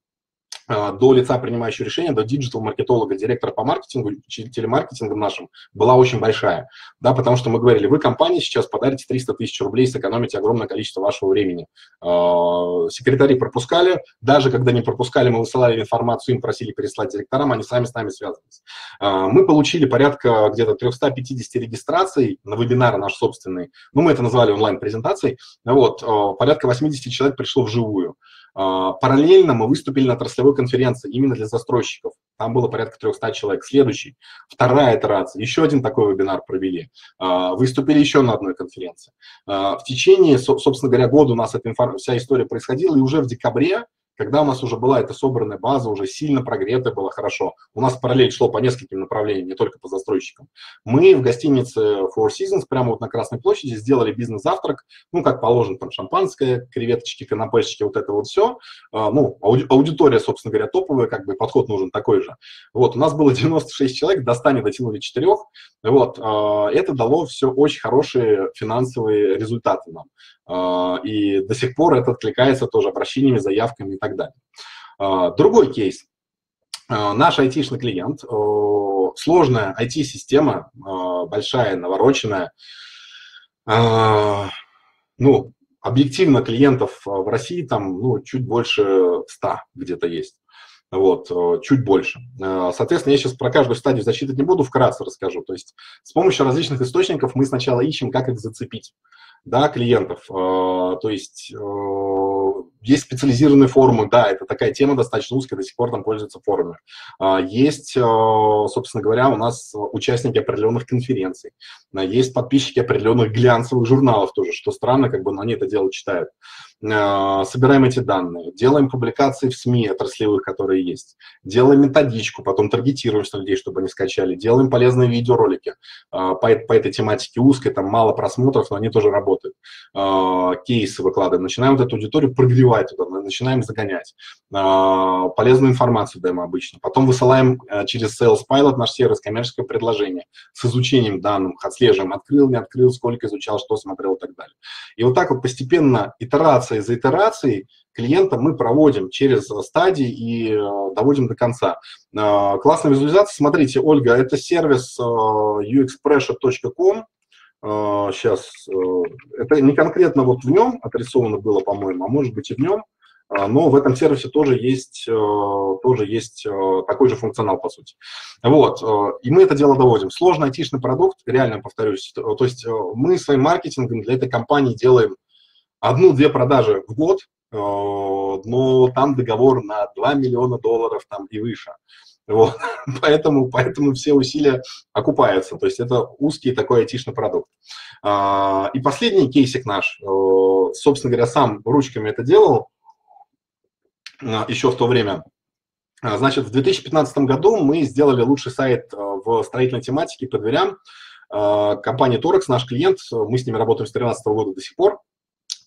до лица принимающего решения, до диджитал-маркетолога, директора по маркетингу, телемаркетингом нашим, была очень большая. Да, потому что мы говорили, вы компании сейчас подарите 300 тысяч рублей, сэкономите огромное количество вашего времени. А, секретари пропускали, даже когда не пропускали, мы высылали информацию, им просили переслать директорам, они сами с нами связывались. А, мы получили порядка где-то 350 регистраций на вебинары наш собственный, ну, мы это назвали онлайн-презентацией, вот, порядка 80 человек пришло вживую. А, параллельно мы выступили на отраслевой конференции именно для застройщиков. Там было порядка 300 человек. Следующий, вторая итерация, еще один такой вебинар провели. А, выступили еще на одной конференции. А, в течение, собственно говоря, года у нас эта вся история происходила, и уже в декабре когда у нас уже была эта собранная база, уже сильно прогретая была хорошо, у нас параллель шло по нескольким направлениям, не только по застройщикам. Мы в гостинице Four Seasons прямо вот на Красной площади сделали бизнес-завтрак, ну, как положено, там шампанское, креветочки, канапешечки, вот это вот все. А, ну, аудитория, собственно говоря, топовая, как бы подход нужен такой же. Вот, у нас было 96 человек, до 100 не дотянули 4. Вот, а, это дало все очень хорошие финансовые результаты нам. А, и до сих пор это откликается тоже обращениями, заявками и так далее. А, другой кейс. А, наш айтишный клиент, сложная IT-система, большая, навороченная, ну, объективно клиентов в России там, ну, чуть больше 100 где-то есть. Вот, чуть больше. Соответственно, я сейчас про каждую стадию зачитывать не буду, вкратце расскажу. То есть с помощью различных источников мы сначала ищем, как их зацепить да, клиентов. То есть есть специализированные форумы, да, это такая тема достаточно узкая, до сих пор там пользуются форумами. Э, есть, собственно говоря, у нас участники определенных конференций, есть подписчики определенных глянцевых журналов тоже, что странно, как бы, но они это дело читают. Э, собираем эти данные, делаем публикации в СМИ отраслевых, которые есть, делаем методичку, потом таргетируем что людей, чтобы они скачали, делаем полезные видеоролики. Э, по, по этой тематике узкой, там мало просмотров, но они тоже работают, э, кейсы выкладываем, начинаем вот эту аудиторию прогревать туда, начинаем загонять, полезную информацию даем обычно, потом высылаем через Sales Pilot наш сервис коммерческое предложение с изучением данных, отслеживаем, открыл, не открыл, сколько изучал, что смотрел и так далее. И вот так вот постепенно, итерация за итерацией, клиента мы проводим через стадии и э, доводим до конца. Э, классная визуализация. Смотрите, Ольга, это сервис э, uxpressure.com. Сейчас, это не конкретно вот в нем отрисовано было, по-моему, а может быть и в нем. Но в этом сервисе тоже есть, тоже есть такой же функционал, по сути. Вот, и мы это дело доводим. Сложный айтишный продукт, реально повторюсь, то есть мы своим маркетингом для этой компании делаем одну-две продажи в год, но там договор на 2 миллиона долларов там и выше. Вот. Поэтому, поэтому все усилия окупаются. То есть это узкий такой айтишный продукт. А, и последний кейсик наш, собственно говоря, сам ручками это делал, а, еще в то время. А, значит, в 2015 году мы сделали лучший сайт в строительной тематике по дверям. Компания Torex, наш клиент, мы с ними работаем с 2013 года до сих пор.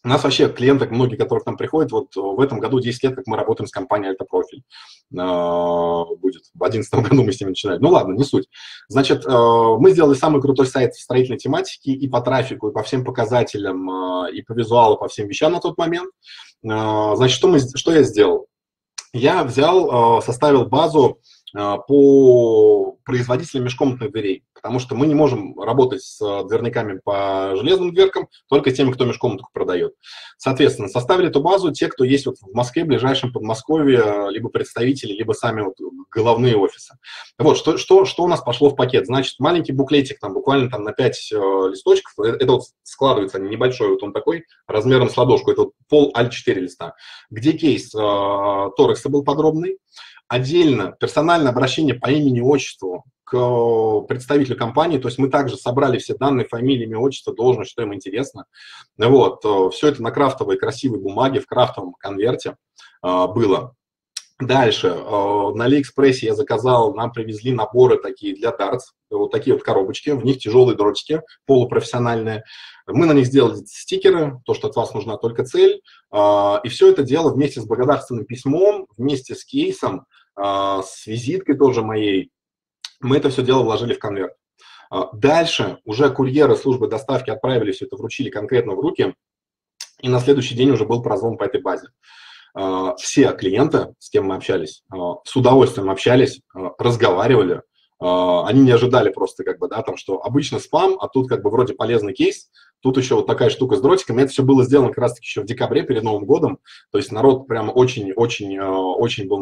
У нас вообще клиенты, многие, которые к нам приходят, вот в этом году 10 лет, как мы работаем с компанией Альтопрофиль. Будет. В 2011 году мы с ними начинали. Ну ладно, не суть. Значит, мы сделали самый крутой сайт в строительной тематике и по трафику, и по всем показателям, и по визуалу, по всем вещам на тот момент. Значит, что, мы, что я сделал? Я взял, составил базу по производителям межкомнатных дверей, потому что мы не можем работать с дверниками по железным дверкам, только теми, кто межкомнатку продает. Соответственно, составили эту базу те, кто есть вот в Москве, в ближайшем Подмосковье, либо представители, либо сами вот головные офисы. Вот, что, что, что у нас пошло в пакет? Значит, маленький буклетик, там буквально там на 5 э, листочков, э, это вот складывается небольшой, вот он такой, размером с ладошку, это вот пол А4 листа, где кейс э, Торекса был подробный, отдельно персональное обращение по имени, отчеству к представителю компании, то есть мы также собрали все данные, фамилии, имя, отчество, должность, что им интересно. Вот, э, все это на крафтовой красивой бумаге, в крафтовом конверте э, было. Дальше, э, на Алиэкспрессе я заказал, нам привезли наборы такие для Darts, вот такие вот коробочки, в них тяжелые дротики, полупрофессиональные. Мы на них сделали стикеры, то, что от вас нужна только цель. И все это дело вместе с благодарственным письмом, вместе с кейсом, с визиткой тоже моей. Мы это все дело вложили в конверт. А, дальше уже курьеры службы доставки отправили все это, вручили конкретно в руки, и на следующий день уже был прозвон по этой базе. А, все клиенты, с кем мы общались, с удовольствием общались, разговаривали, они не ожидали просто как бы, да, там, что обычно спам, а тут как бы вроде полезный кейс, тут еще вот такая штука с дротиками, это все было сделано как раз-таки еще в декабре перед Новым годом, то есть народ прямо очень-очень очень был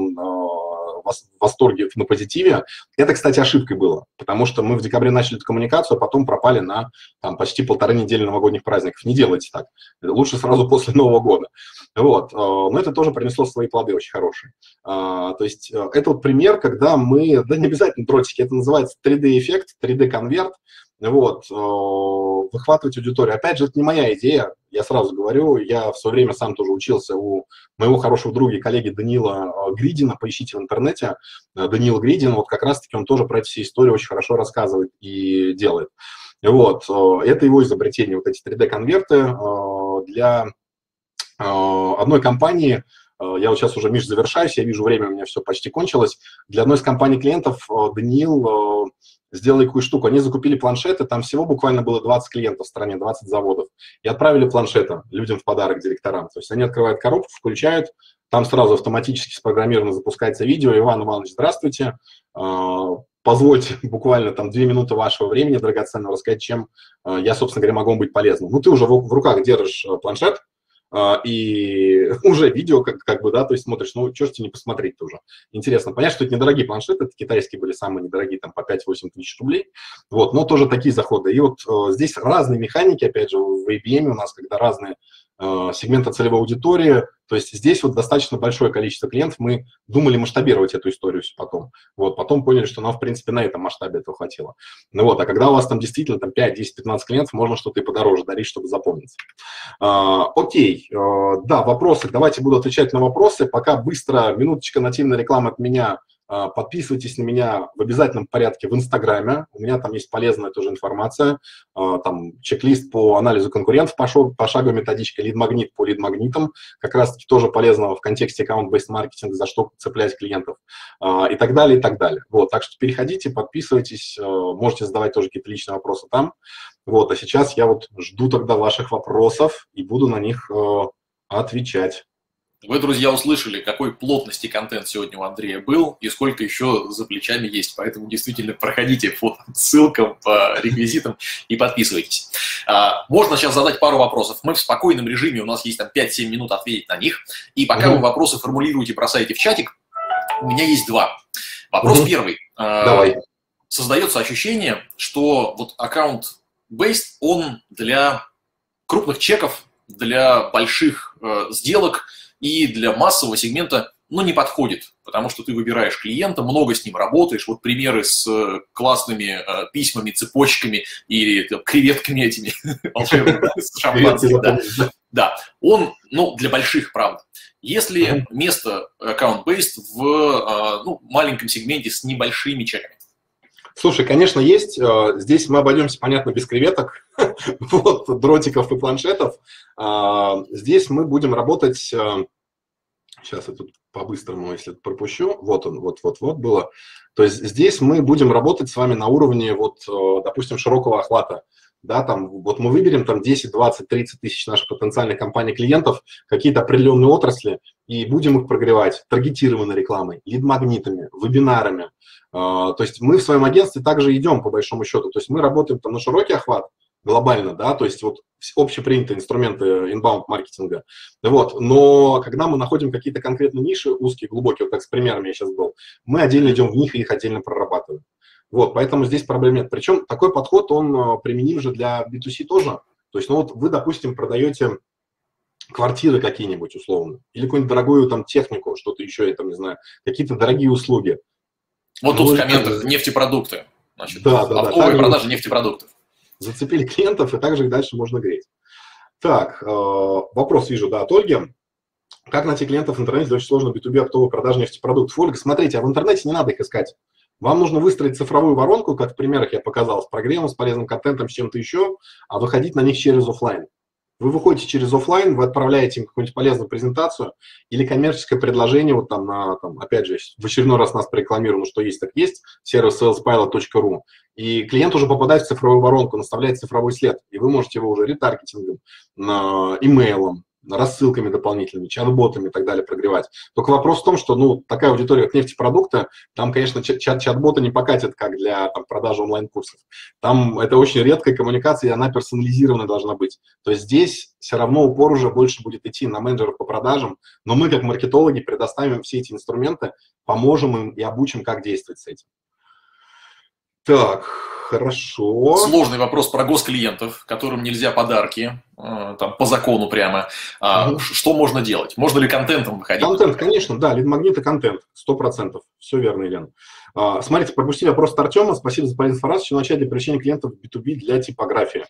в восторге, на позитиве. Это, кстати, ошибкой было, потому что мы в декабре начали эту коммуникацию, а потом пропали на там, почти полторы недели новогодних праздников. Не делайте так. Лучше сразу после Нового года. Вот. Э, но это тоже принесло свои плоды очень хорошие. А, то есть э, это вот пример, когда мы, да не обязательно дротики, это называется 3D-эффект, 3D-конверт, вот, э, выхватывать аудиторию. Опять же, это не моя идея, я сразу говорю, я в свое время сам тоже учился у моего хорошего друга и коллеги Данила э, Гридина, поищите в интернете, э, Данил Гридин, вот как раз-таки он тоже про эти все истории очень хорошо рассказывает и делает. Вот, это его изобретение, вот эти 3D-конверты для одной компании, я вот сейчас уже, Миш, завершаюсь, я вижу, время у меня все почти кончилось. Для одной из компаний клиентов Даниил сделали какую штуку. Они закупили планшеты, там всего буквально было 20 клиентов в стране, 20 заводов, и отправили планшеты людям в подарок, директорам. То есть они открывают коробку, включают, там сразу автоматически спрограммировано запускается видео. Иван Иванович, здравствуйте. А, позвольте буквально там две минуты вашего времени драгоценного рассказать, чем а, я, собственно говоря, могу вам быть полезным. Ну, ты уже в руках держишь а, планшет, и уже видео, как, как бы, да, то есть смотришь, ну, что ж тебе не посмотреть тоже. Интересно. Понятно, что это недорогие планшеты, это китайские были самые недорогие, там, по 5-8 тысяч рублей, вот, но тоже такие заходы. И вот э, здесь разные механики, опять же, в IBM у нас, когда разные сегмента целевой аудитории. То есть здесь вот достаточно большое количество клиентов. Мы думали масштабировать эту историю потом. Вот, потом поняли, что нам, в принципе, на этом масштабе этого хватило. Ну вот, а когда у вас там действительно там 5, 10, 15 клиентов, можно что-то и подороже дарить, чтобы запомниться. А, окей, а, да, вопросы. Давайте буду отвечать на вопросы. Пока быстро минуточка нативной рекламы от меня подписывайтесь на меня в обязательном порядке в Инстаграме. У меня там есть полезная тоже информация. А, там чек-лист по анализу конкурентов, пошаговая методичка, лид-магнит по лид-магнитам. Как раз-таки тоже полезного в контексте аккаунт-бейст маркетинга, за что цеплять клиентов а, и так далее, и так далее. Вот, так что переходите, подписывайтесь, можете задавать тоже какие-то личные вопросы там. Вот, а сейчас я вот жду тогда ваших вопросов и буду на них отвечать.
Вы, друзья, услышали, какой плотности контент сегодня у Андрея был и сколько еще за плечами есть. Поэтому действительно проходите по ссылкам, по реквизитам и подписывайтесь. А, можно сейчас задать пару вопросов. Мы в спокойном режиме, у нас есть там 5-7 минут ответить на них. И пока угу. вы вопросы формулируете, бросаете в чатик, у меня есть два. Вопрос угу. первый.
А, Давай.
Создается ощущение, что вот аккаунт based, он для крупных чеков, для больших э, сделок – и для массового сегмента ну, не подходит, потому что ты выбираешь клиента, много с ним работаешь. Вот примеры с э, классными э, письмами, цепочками или там, креветками этими. Да. он, ну, для больших, правда. Если место аккаунт-based в э, ну, маленьком сегменте с небольшими чеками.
Слушай, конечно, есть. Э, здесь мы обойдемся, понятно, без креветок, вот, дротиков и планшетов. А, здесь мы будем работать... Сейчас э, я тут по-быстрому, если пропущу. Вот он, вот-вот-вот было. То есть здесь мы будем работать с вами на уровне, вот, э, допустим, широкого охвата да, там, вот мы выберем там 10, 20, 30 тысяч наших потенциальных компаний клиентов, какие-то определенные отрасли, и будем их прогревать таргетированной рекламой, лид-магнитами, вебинарами. А, то есть мы в своем агентстве также идем, по большому счету. То есть мы работаем там на широкий охват, глобально, да, то есть вот общепринятые инструменты inbound маркетинга. Вот, но когда мы находим какие-то конкретные ниши, узкие, глубокие, вот как с примерами я сейчас был, мы отдельно идем в них и их отдельно прорабатываем. Вот, поэтому здесь проблем нет. Причем такой подход, он э, применим же для B2C тоже. То есть, ну вот вы, допустим, продаете квартиры какие-нибудь условно, или какую-нибудь дорогую там технику, что-то еще, я там не знаю, какие-то дорогие услуги.
Вот тут в комментах нефтепродукты. Значит, да, да, да. продажи нефтепродуктов.
Зацепили клиентов, и также их дальше можно греть. Так, э, вопрос вижу, да, от Ольги. Как найти клиентов в интернете очень сложно B2B оптовой продажи нефтепродуктов? Ольга, смотрите, а в интернете не надо их искать. Вам нужно выстроить цифровую воронку, как в примерах я показал, с программой, с полезным контентом, с чем-то еще, а выходить на них через офлайн. Вы выходите через офлайн, вы отправляете им какую-нибудь полезную презентацию или коммерческое предложение, вот там, на, там, опять же, в очередной раз нас прорекламируем, что есть так есть, сервис salespilot.ru, и клиент уже попадает в цифровую воронку, наставляет цифровой след, и вы можете его уже ретаргетингом, имейлом, рассылками дополнительными, чат-ботами и так далее прогревать. Только вопрос в том, что ну, такая аудитория, как нефтепродукты, там, конечно, чат-боты не покатят, как для там, продажи онлайн-курсов. Там это очень редкая коммуникация, и она персонализированная должна быть. То есть здесь все равно упор уже больше будет идти на менеджеров по продажам, но мы, как маркетологи, предоставим все эти инструменты, поможем им и обучим, как действовать с этим. Так, хорошо.
Сложный вопрос про госклиентов, которым нельзя подарки, э, там, по закону прямо. Угу. Что можно делать? Можно ли контентом выходить?
Контент, конечно, да, лид-магнит и контент, сто процентов. Все верно, Елена. А, смотрите, пропустили вопрос от Артема. Спасибо за полезную информацию. Что начать для привлечения клиентов B2B для типографии?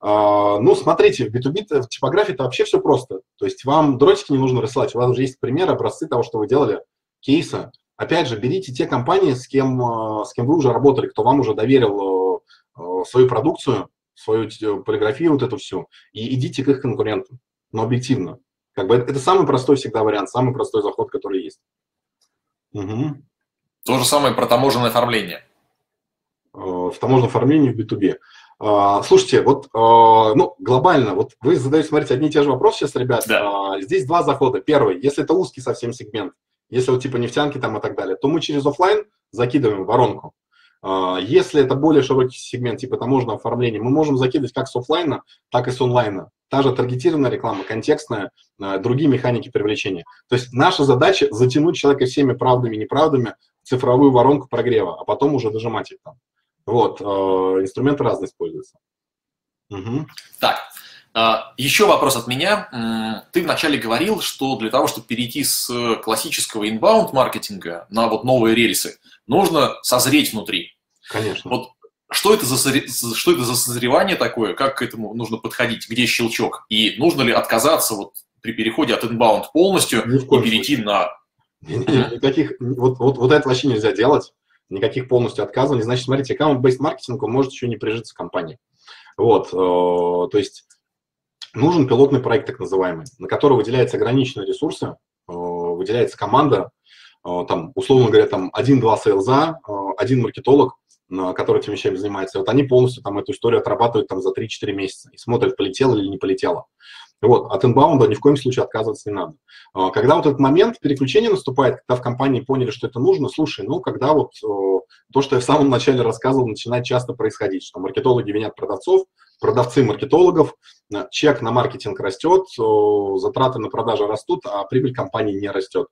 А, ну, смотрите, в B2B, в типографии это вообще все просто. То есть вам дротики не нужно рассылать. У вас уже есть примеры, образцы того, что вы делали, кейса. Опять же, берите те компании, с кем, э, с кем вы уже работали, кто вам уже доверил э, э, свою продукцию, свою полиграфию, вот эту всю, и идите к их конкурентам. Но объективно. Как бы это, самый простой всегда вариант, самый простой заход, который есть.
Угу. То же самое про таможенное оформление.
В таможенном оформлении в B2B. Слушайте, вот ну, глобально, вот вы задаете, смотрите, одни и те же вопросы сейчас, ребят. Да. Здесь два захода. Первый, если это узкий совсем сегмент, если вот типа нефтянки там и так далее, то мы через офлайн закидываем воронку. А, если это более широкий сегмент, типа таможенного оформления, мы можем закидывать как с офлайна, так и с онлайна. Та же таргетированная реклама, контекстная, а, другие механики привлечения. То есть наша задача затянуть человека всеми правдами и неправдами в цифровую воронку прогрева, а потом уже дожимать их там. Вот, а, инструменты разные используются.
Угу. Так, еще вопрос от меня. Ты вначале говорил, что для того, чтобы перейти с классического inbound маркетинга на вот новые рельсы, нужно созреть внутри.
Конечно.
Вот что это, за, что это за созревание такое, как к этому нужно подходить, где щелчок, и нужно ли отказаться вот при переходе от inbound полностью и перейти случае. на...
Никаких, вот, вот, вот это вообще нельзя делать, никаких полностью отказываний. Значит, смотрите, аккаунт-based маркетинг, может еще не прижиться в компании. Вот, э, то есть нужен пилотный проект, так называемый, на который выделяются ограниченные ресурсы, э, выделяется команда, э, там, условно говоря, там один-два сейлза, один маркетолог, который этими вещами занимается, вот они полностью там эту историю отрабатывают там за 3-4 месяца и смотрят, полетело или не полетело. Вот, от инбаунда ни в коем случае отказываться не надо. Когда вот этот момент переключения наступает, когда в компании поняли, что это нужно, слушай, ну, когда вот то, что я в самом начале рассказывал, начинает часто происходить, что маркетологи винят продавцов, продавцы маркетологов, э, чек на маркетинг растет, затраты на продажи растут, а прибыль компании не растет.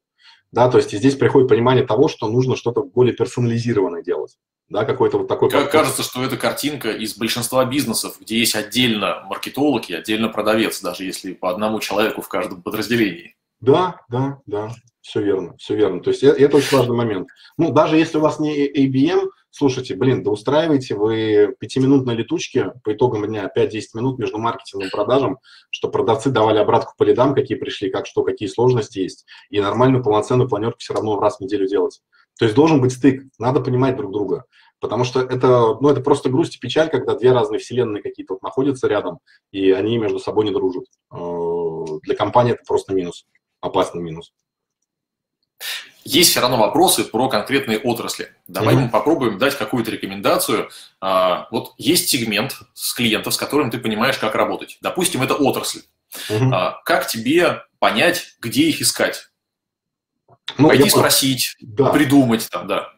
Да, то есть здесь приходит понимание того, что нужно что-то более персонализированное делать да, какой-то вот такой...
Как кажется, что это картинка из большинства бизнесов, где есть отдельно маркетолог и отдельно продавец, даже если по одному человеку в каждом подразделении.
Да, да, да, все верно, все верно. То есть это, это очень важный момент. Ну, даже если у вас не ABM, слушайте, блин, да устраивайте вы пятиминутные летучки по итогам дня 5-10 минут между маркетингом и продажем, что продавцы давали обратку по лидам, какие пришли, как что, какие сложности есть, и нормальную полноценную планерку все равно раз в неделю делать. То есть должен быть стык, надо понимать друг друга. Потому что это, ну, это просто грусть и печаль, когда две разные вселенные какие-то вот находятся рядом, и они между собой не дружат. Э, для компании это просто минус, опасный минус.
Есть все равно вопросы про конкретные отрасли. Давай mm-hmm. мы попробуем дать какую-то рекомендацию. А, вот есть сегмент с клиентов, с которым ты понимаешь, как работать. Допустим, это отрасль. Mm-hmm. Как тебе понять, где их искать? Ну, Пойти спросить, да. придумать там, да.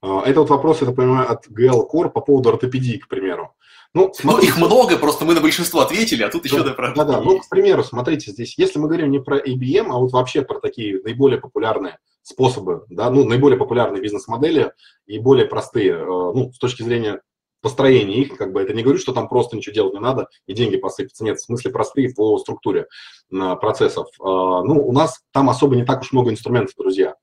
А, это вот вопрос, я понимаю, от GL Core по поводу ортопедии, к примеру.
Ну, ну, их много, просто мы на большинство ответили, а тут еще да, про
Да, да, ну, к примеру, смотрите, здесь, если мы говорим не про ABM, а вот вообще про такие наиболее популярные способы, да, ну, наиболее популярные бизнес-модели и более простые, э, ну, с точки зрения построения их, как бы это не говорю, что там просто ничего делать не надо и деньги посыпятся. Нет, в смысле простые по структуре э, процессов. Э, ну, у нас там особо не так уж много инструментов, друзья.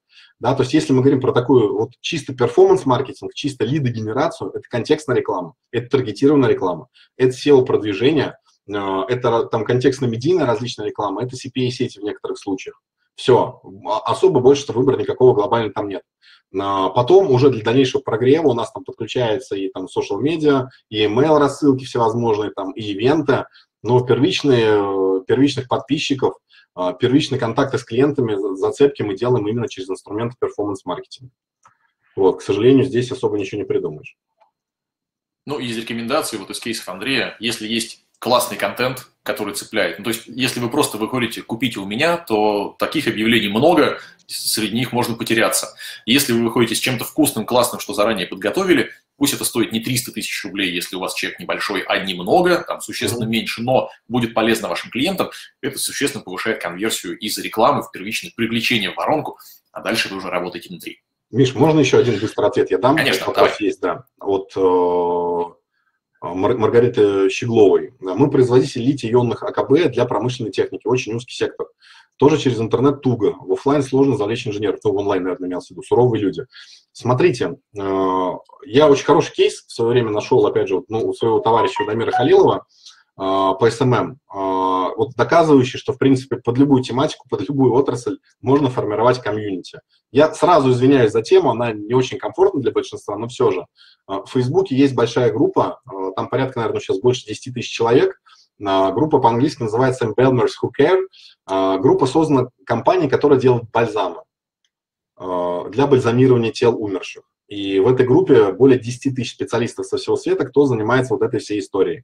Да, то есть если мы говорим про такую вот чисто перформанс-маркетинг, чисто лидогенерацию, это контекстная реклама, это таргетированная реклама, это SEO-продвижение, э, это там контекстно-медийная различная реклама, это CPA-сети в некоторых случаях. Все, а, особо больше выбора никакого глобального там нет. Потом уже для дальнейшего прогрева у нас там подключается и там social медиа, и email рассылки всевозможные, там и ивенты, но первичные, э, первичных подписчиков – а, первичные контакты с клиентами, зацепки мы делаем именно через инструменты перформанс-маркетинга. Вот, к сожалению, здесь особо ничего не придумаешь.
Ну, из рекомендаций, вот из кейсов Андрея, если есть классный контент, который цепляет. Ну, то есть, если вы просто выходите «купите у меня», то таких объявлений много, среди них можно потеряться. Если вы выходите с чем-то вкусным, классным, что заранее подготовили, Пусть это стоит не 300 тысяч рублей, если у вас чек небольшой, а немного, там существенно меньше, но будет полезно вашим клиентам, это существенно повышает конверсию из рекламы в первичное привлечение в воронку, а дальше вы уже работаете внутри.
Миш, можно еще один быстрый ответ я дам?
Конечно, давай.
есть, да. Вот э, Маргариты Щегловой. Мы производитель литий-ионных АКБ для промышленной техники, очень узкий сектор. Тоже через интернет туго. В офлайн сложно завлечь инженеров. Ну, в онлайн, наверное, имелся в виду. Суровые люди. Смотрите, э, я очень хороший кейс в свое время нашел, опять же, ну, у своего товарища Дамира Халилова э, по SMM, э, вот доказывающий, что, в принципе, под любую тематику, под любую отрасль можно формировать комьюнити. Я сразу извиняюсь за тему, она не очень комфортна для большинства, но все же. В Фейсбуке есть большая группа, там порядка, наверное, сейчас больше 10 тысяч человек, Группа по-английски называется Embelmers Who Care. Группа создана компанией, которая делает бальзамы для бальзамирования тел умерших. И в этой группе более 10 тысяч специалистов со всего света, кто занимается вот этой всей историей.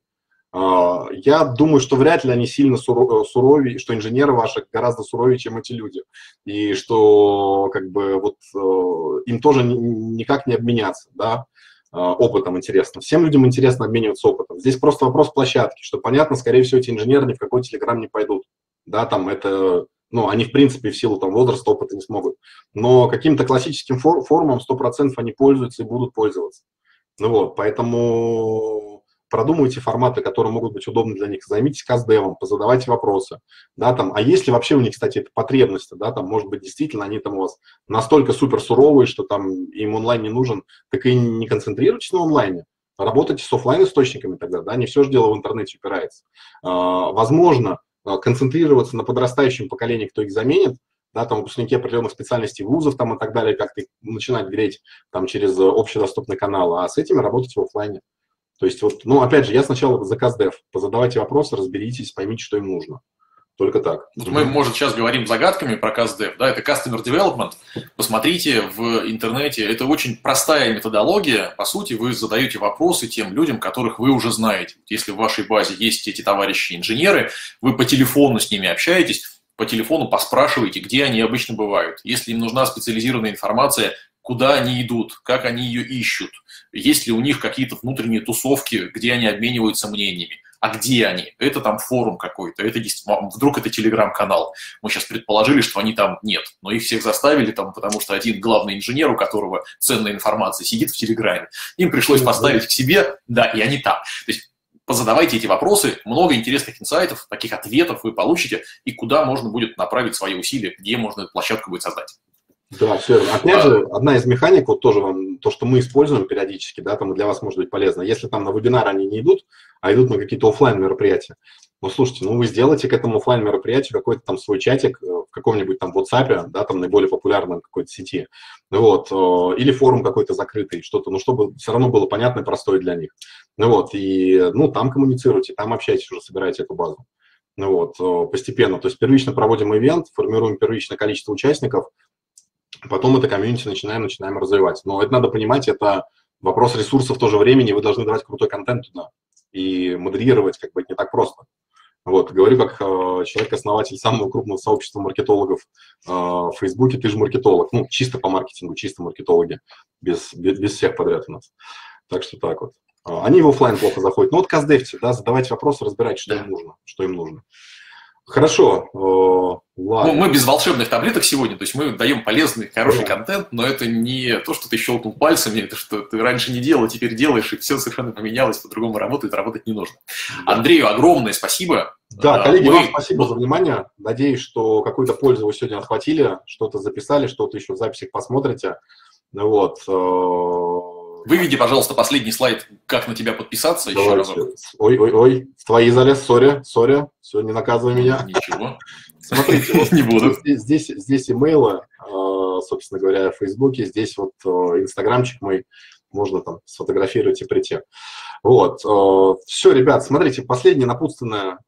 Я думаю, что вряд ли они сильно суровее, что инженеры ваши гораздо суровее, чем эти люди. И что как бы вот э, им тоже никак не обменяться, да. А, опытом интересно. Всем людям интересно обмениваться опытом. Здесь просто вопрос площадки, что понятно, скорее всего, эти инженеры ни в какой телеграм не пойдут. Да, там это, ну, они в принципе в силу там возраста, опыта не смогут. Но каким-то классическим фор- форумом 100% они пользуются и будут пользоваться. Ну вот, поэтому продумывайте форматы, которые могут быть удобны для них, займитесь каздевом, позадавайте вопросы, да, там, а если вообще у них, кстати, это потребности, да, там, может быть, действительно они там у вас настолько супер суровые, что там им онлайн не нужен, так и не концентрируйтесь на онлайне, работайте с офлайн источниками тогда, да, не все же дело в интернете упирается. А, возможно, концентрироваться на подрастающем поколении, кто их заменит, да, там выпускники определенных специальностей вузов там и так далее, как-то начинать греть там через общедоступный канал, а с этими работать в офлайне. То есть вот, ну, опять же, я сначала заказ дев, позадавайте вопросы, разберитесь, поймите, что им нужно. Только так.
Вот мы, может, сейчас говорим загадками про CastDev, да, это Customer Development. Посмотрите в интернете, это очень простая методология. По сути, вы задаете вопросы тем людям, которых вы уже знаете. Если в вашей базе есть эти товарищи-инженеры, вы по телефону с ними общаетесь, по телефону поспрашиваете, где они обычно бывают. Если им нужна специализированная информация, куда они идут, как они ее ищут, есть ли у них какие-то внутренние тусовки, где они обмениваются мнениями. А где они? Это там форум какой-то, это вдруг это телеграм-канал. Мы сейчас предположили, что они там нет, но их всех заставили там, потому что один главный инженер, у которого ценная информация, сидит в телеграме. Им пришлось поставить к себе, да, и они там. То есть позадавайте эти вопросы, много интересных инсайтов, таких ответов вы получите, и куда можно будет направить свои усилия, где можно эту площадку будет создать.
Да, все. Опять же, одна из механик, вот тоже вам, то, что мы используем периодически, да, там для вас может быть полезно. Если там на вебинар они не идут, а идут на какие-то офлайн мероприятия, ну, слушайте, ну, вы сделайте к этому офлайн мероприятию какой-то там свой чатик э, в каком-нибудь там WhatsApp, да, там наиболее популярном какой-то сети, вот, э, или форум какой-то закрытый, что-то, ну, чтобы все равно было понятно и простое для них. Ну, вот, и, ну, там коммуницируйте, там общайтесь уже, собирайте эту базу. Ну, вот, э, постепенно. То есть первично проводим ивент, формируем первичное количество участников – потом это комьюнити начинаем, начинаем развивать. Но это надо понимать, это вопрос ресурсов в то же времени, вы должны давать крутой контент туда. И модерировать как бы не так просто. Вот, говорю как э, человек-основатель самого крупного сообщества маркетологов э, в Фейсбуке, ты же маркетолог, ну, чисто по маркетингу, чисто маркетологи, без, без, без всех подряд у нас. Так что так вот. А, они в офлайн плохо заходят. Ну вот каздевьте, да, задавайте вопросы, разбирайте, что да. им нужно, что им нужно. Хорошо.
Ладно. Ну, мы без волшебных таблеток сегодня, то есть мы даем полезный, хороший да. контент, но это не то, что ты щелкнул пальцами, это что ты раньше не делал, теперь делаешь, и все совершенно поменялось, по-другому работает, работать не нужно. Да. Андрею огромное спасибо.
Да, коллеги, мы... вам спасибо за внимание. Надеюсь, что какую-то пользу вы сегодня отхватили, что-то записали, что-то еще в записях посмотрите. Вот.
Выведи, пожалуйста, последний слайд, как на тебя подписаться Давайте. еще разок.
Ой, ой, ой, в твои залез, сори, сори, все, не наказывай меня.
Ничего.
Смотрите, вот не буду. Здесь, здесь имейлы, а, собственно говоря, в Фейсбуке, здесь вот а, инстаграмчик мой, можно там сфотографировать и прийти. Вот. А, все, ребят, смотрите, последнее напутственное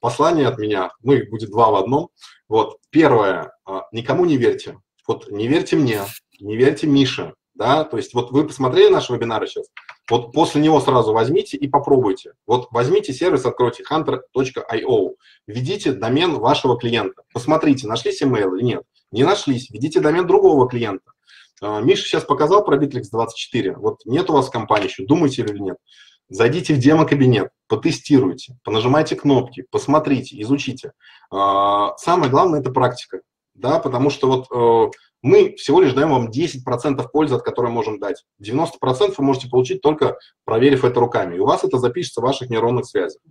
послание от меня, ну, их будет два в одном. Вот, первое, никому не верьте. Вот не верьте мне, не верьте Мише, да, то есть вот вы посмотрели наш вебинар сейчас, вот после него сразу возьмите и попробуйте. Вот возьмите сервис, откройте hunter.io, введите домен вашего клиента, посмотрите, нашлись email или нет. Не нашлись, введите домен другого клиента. А, Миша сейчас показал про Bittrex 24, вот нет у вас компании еще, думаете или нет. Зайдите в демо-кабинет, потестируйте, понажимайте кнопки, посмотрите, изучите. А, самое главное – это практика, да, потому что вот э, мы всего лишь даем вам 10% пользы, от которой можем дать. 90% вы можете получить только проверив это руками. И у вас это запишется в ваших нейронных связях.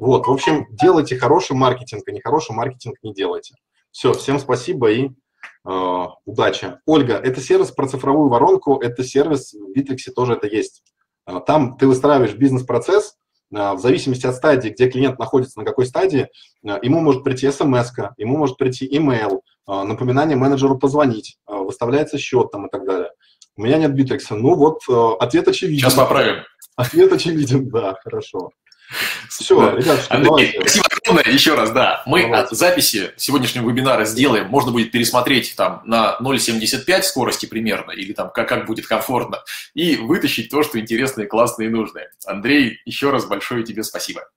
Вот, в общем, делайте хороший маркетинг, а не хороший маркетинг не делайте. Все, всем спасибо и э, удачи. Ольга, это сервис про цифровую воронку, это сервис в Bittrex тоже это есть. Э, там ты выстраиваешь бизнес-процесс, э, в зависимости от стадии, где клиент находится, на какой стадии, э, ему может прийти смс ему может прийти email, напоминание менеджеру позвонить, а, выставляется счет там и так далее. У меня нет битрекса. Ну вот, а, ответ очевиден.
Сейчас поправим.
Ответ очевиден, да, хорошо.
Все, да. ребят, что Андрей, спасибо огромное еще раз, да. Мы давайте. от записи сегодняшнего вебинара сделаем, можно будет пересмотреть там на 0,75 скорости примерно, или там как, как будет комфортно, и вытащить то, что интересное, классное и нужное. Андрей, еще раз большое тебе спасибо.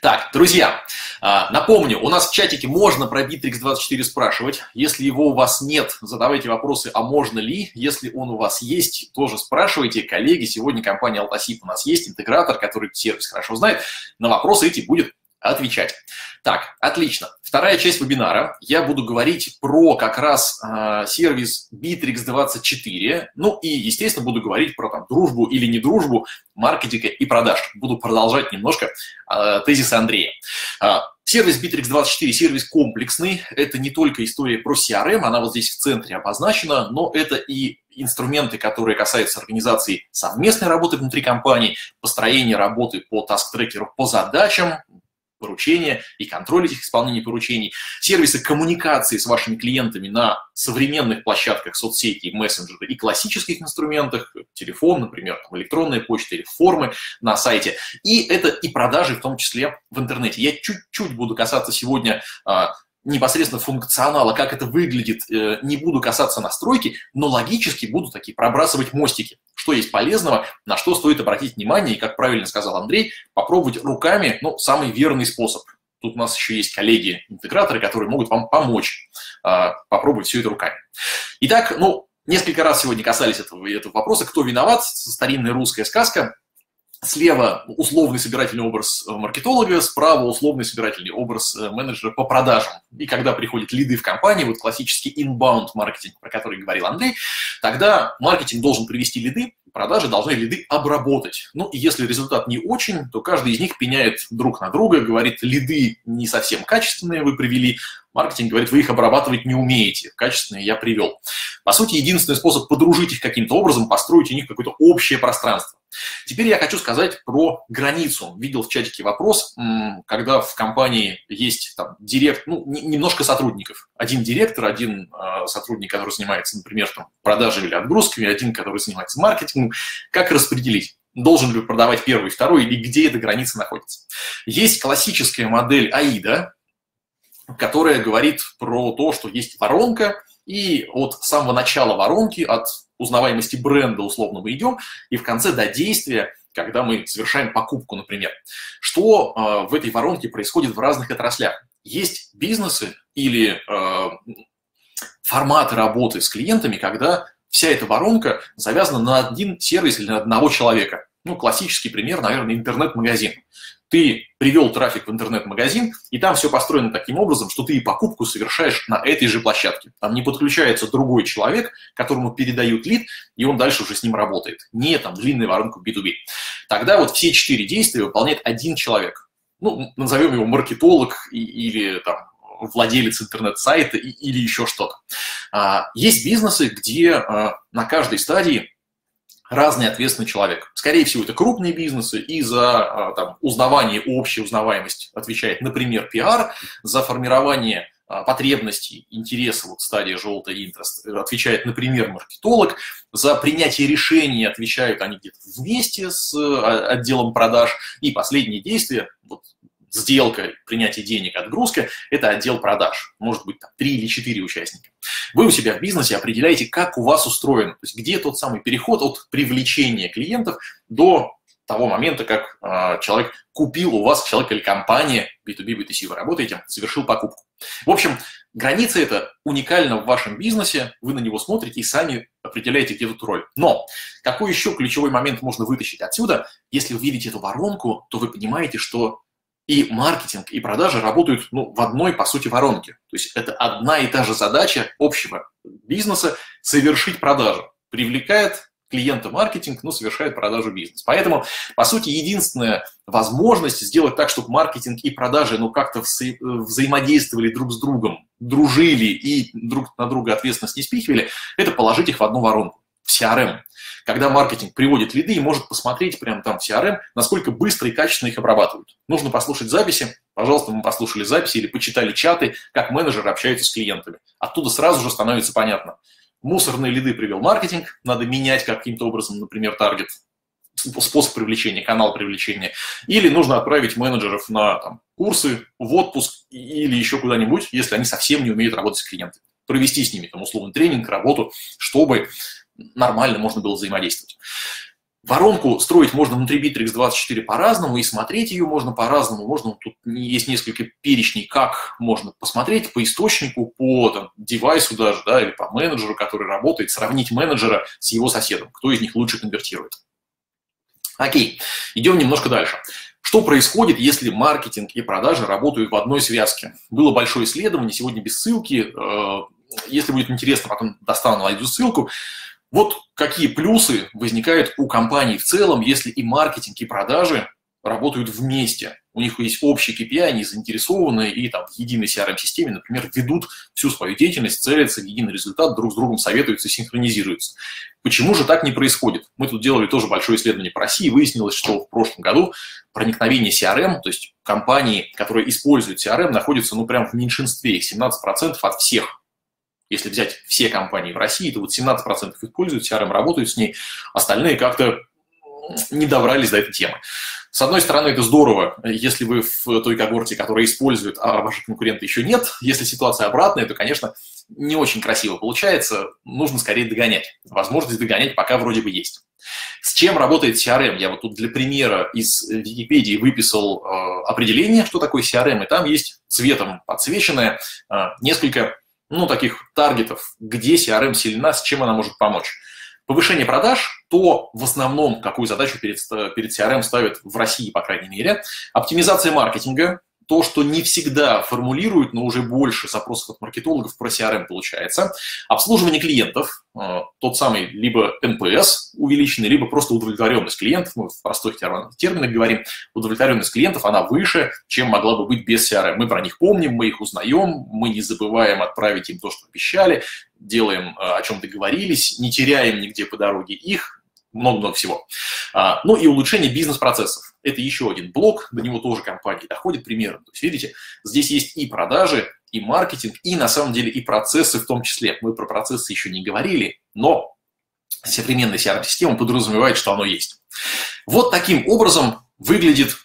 Так, друзья, а, напомню, у нас в чатике можно про Bittrex24 спрашивать. Если его у вас нет, задавайте вопросы, а можно ли. Если он у вас есть, тоже спрашивайте. Коллеги, сегодня компания Altasip у нас есть, интегратор, который сервис хорошо знает. На вопросы эти будет отвечать. Так, отлично. Вторая часть вебинара. Я буду говорить про как раз э, сервис Битрикс24. Ну и, естественно, буду говорить про там, дружбу или не дружбу маркетинга и продаж. Буду продолжать немножко э, тезисы Андрея. Э, сервис Битрикс24 сервис комплексный. Это не только история про CRM, она вот здесь в центре обозначена, но это и инструменты, которые касаются организации совместной работы внутри компании, построения работы по таск-трекеру по задачам, поручения и контроль этих исполнений поручений, сервисы коммуникации с вашими клиентами на современных площадках соцсети, мессенджеры и классических инструментах, телефон, например, там, электронная почта или формы на сайте. И это и продажи, в том числе в интернете. Я чуть-чуть буду касаться сегодня а, непосредственно функционала, как это выглядит, э, не буду касаться настройки, но логически буду такие пробрасывать мостики, что есть полезного, на что стоит обратить внимание, и, как правильно сказал Андрей, попробовать руками, ну, самый верный способ. Тут у нас еще есть коллеги-интеграторы, которые могут вам помочь а, попробовать все это руками. Итак, ну, несколько раз сегодня касались этого, этого вопроса, кто виноват, старинная русская сказка, Слева условный собирательный образ э, маркетолога, справа условный собирательный образ э, менеджера по продажам. И когда приходят лиды в компании, вот классический inbound маркетинг, про который говорил Андрей, тогда маркетинг должен привести лиды, продажи должны лиды обработать. Ну и если результат не очень, то каждый из них пеняет друг на друга, говорит, лиды не совсем качественные вы привели, маркетинг говорит, вы их обрабатывать не умеете, качественные я привел. По сути, единственный способ подружить их каким-то образом, построить у них какое-то общее пространство. Теперь я хочу сказать про границу. Видел в чатике вопрос, когда в компании есть там, директ, ну, немножко сотрудников. Один директор, один э, сотрудник, который занимается, например, там, продажей или отгрузками, один, который занимается маркетингом. Как распределить? Должен ли продавать первый, второй, или где эта граница находится? Есть классическая модель АИДа, которая говорит про то, что есть воронка, и от самого начала воронки, от узнаваемости бренда условно мы идем, и в конце до действия, когда мы совершаем покупку, например. Что э, в этой воронке происходит в разных отраслях? Есть бизнесы или э, форматы работы с клиентами, когда вся эта воронка завязана на один сервис или на одного человека. Ну, классический пример, наверное, интернет-магазин ты привел трафик в интернет-магазин, и там все построено таким образом, что ты и покупку совершаешь на этой же площадке. Там не подключается другой человек, которому передают лид, и он дальше уже с ним работает. Не там длинная воронка B2B. Тогда вот все четыре действия выполняет один человек. Ну, назовем его маркетолог или там владелец интернет-сайта или еще что-то. А, есть бизнесы, где а, на каждой стадии разный ответственный человек. Скорее всего, это крупные бизнесы, и за а, там, узнавание, общую узнаваемость отвечает, например, пиар, за формирование а, потребностей, интереса, вот стадия желтая интерес, отвечает, например, маркетолог, за принятие решений отвечают они где-то вместе с а, отделом продаж, и последние действия, вот сделка, принятие денег, отгрузка – это отдел продаж. Может быть, там, три или четыре участника. Вы у себя в бизнесе определяете, как у вас устроено, то есть где тот самый переход от привлечения клиентов до того момента, как э, человек купил у вас, человек или компания, B2B, B2C вы работаете, совершил покупку. В общем, граница это уникальна в вашем бизнесе, вы на него смотрите и сами определяете, где тут роль. Но какой еще ключевой момент можно вытащить отсюда? Если вы видите эту воронку, то вы понимаете, что и маркетинг, и продажи работают ну, в одной, по сути, воронке. То есть это одна и та же задача общего бизнеса – совершить продажу. Привлекает клиента маркетинг, но совершает продажу бизнес. Поэтому, по сути, единственная возможность сделать так, чтобы маркетинг и продажи ну, как-то вза взаимодействовали друг с другом, дружили и друг на друга ответственность не спихивали, это положить их в одну воронку, CRM когда маркетинг приводит лиды и может посмотреть прямо там в CRM, насколько быстро и качественно их обрабатывают. Нужно послушать записи. Пожалуйста, мы послушали записи или почитали чаты, как менеджеры общаются с клиентами. Оттуда сразу же становится понятно. Мусорные лиды привел маркетинг, надо менять каким-то образом, например, таргет, способ привлечения, канал привлечения. Или нужно отправить менеджеров на там, курсы, в отпуск или еще куда-нибудь, если они совсем не умеют работать с клиентами. Провести с ними там условный тренинг, работу, чтобы нормально можно было взаимодействовать. Воронку строить можно внутри Bittrex 24 по-разному, и смотреть ее можно по-разному. Можно, тут есть несколько перечней, как можно посмотреть по источнику, по там, девайсу даже, да, или по менеджеру, который работает, сравнить менеджера с его соседом, кто из них лучше конвертирует. Окей, идем немножко дальше. Что происходит, если маркетинг и продажи работают в одной связке? Было большое исследование, сегодня без ссылки. Э, если будет интересно, потом достану, найду ссылку. Вот какие плюсы возникают у компании в целом, если и маркетинг, и продажи работают вместе. У них есть общий KPI, они заинтересованы и там в единой CRM-системе, например, ведут всю свою деятельность, целятся в единый результат, друг с другом советуются, синхронизируются. Почему же так не происходит? Мы тут делали тоже большое исследование по России, выяснилось, что в прошлом году проникновение CRM, то есть компании, которые используют CRM, находятся ну прям в меньшинстве, 17% от всех. Если взять все компании в России, то вот 17% используют CRM, работают с ней, остальные как-то не добрались до этой темы. С одной стороны, это здорово, если вы в той когорте, которая использует, а ваших конкурентов еще нет. Если ситуация обратная, то, конечно, не очень красиво получается. Нужно скорее догонять. Возможность догонять пока вроде бы есть. С чем работает CRM? Я вот тут для примера из Википедии выписал э, определение, что такое CRM, и там есть цветом подсвеченное э, несколько ну, таких таргетов, где CRM сильна, с чем она может помочь. Повышение продаж, то в основном какую задачу перед, перед CRM ставят в России, по крайней мере, оптимизация маркетинга, то, что не всегда формулируют, но уже больше запросов от маркетологов про CRM получается. Обслуживание клиентов, э, тот самый либо NPS увеличенный, либо просто удовлетворенность клиентов, мы в простых терминах говорим, удовлетворенность клиентов, она выше, чем могла бы быть без CRM. Мы про них помним, мы их узнаем, мы не забываем отправить им то, что обещали, делаем, э, о чем договорились, не теряем нигде по дороге их, много-много всего. А, ну и улучшение бизнес-процессов. Это еще один блок, до него тоже компании доходит примерно. То есть, видите, здесь есть и продажи, и маркетинг, и на самом деле и процессы в том числе. Мы про процессы еще не говорили, но современная CRM-система подразумевает, что оно есть. Вот таким образом выглядит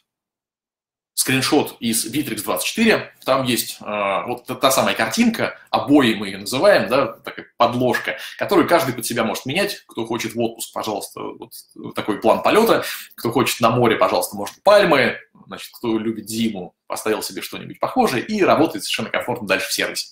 скриншот из Bittrex24, там есть э, вот та самая картинка, обои мы ее называем, да, такая подложка, которую каждый под себя может менять. Кто хочет в отпуск, пожалуйста, вот такой план полета. Кто хочет на море, пожалуйста, может пальмы. Значит, кто любит зиму, поставил себе что-нибудь похожее и работает совершенно комфортно дальше в сервисе.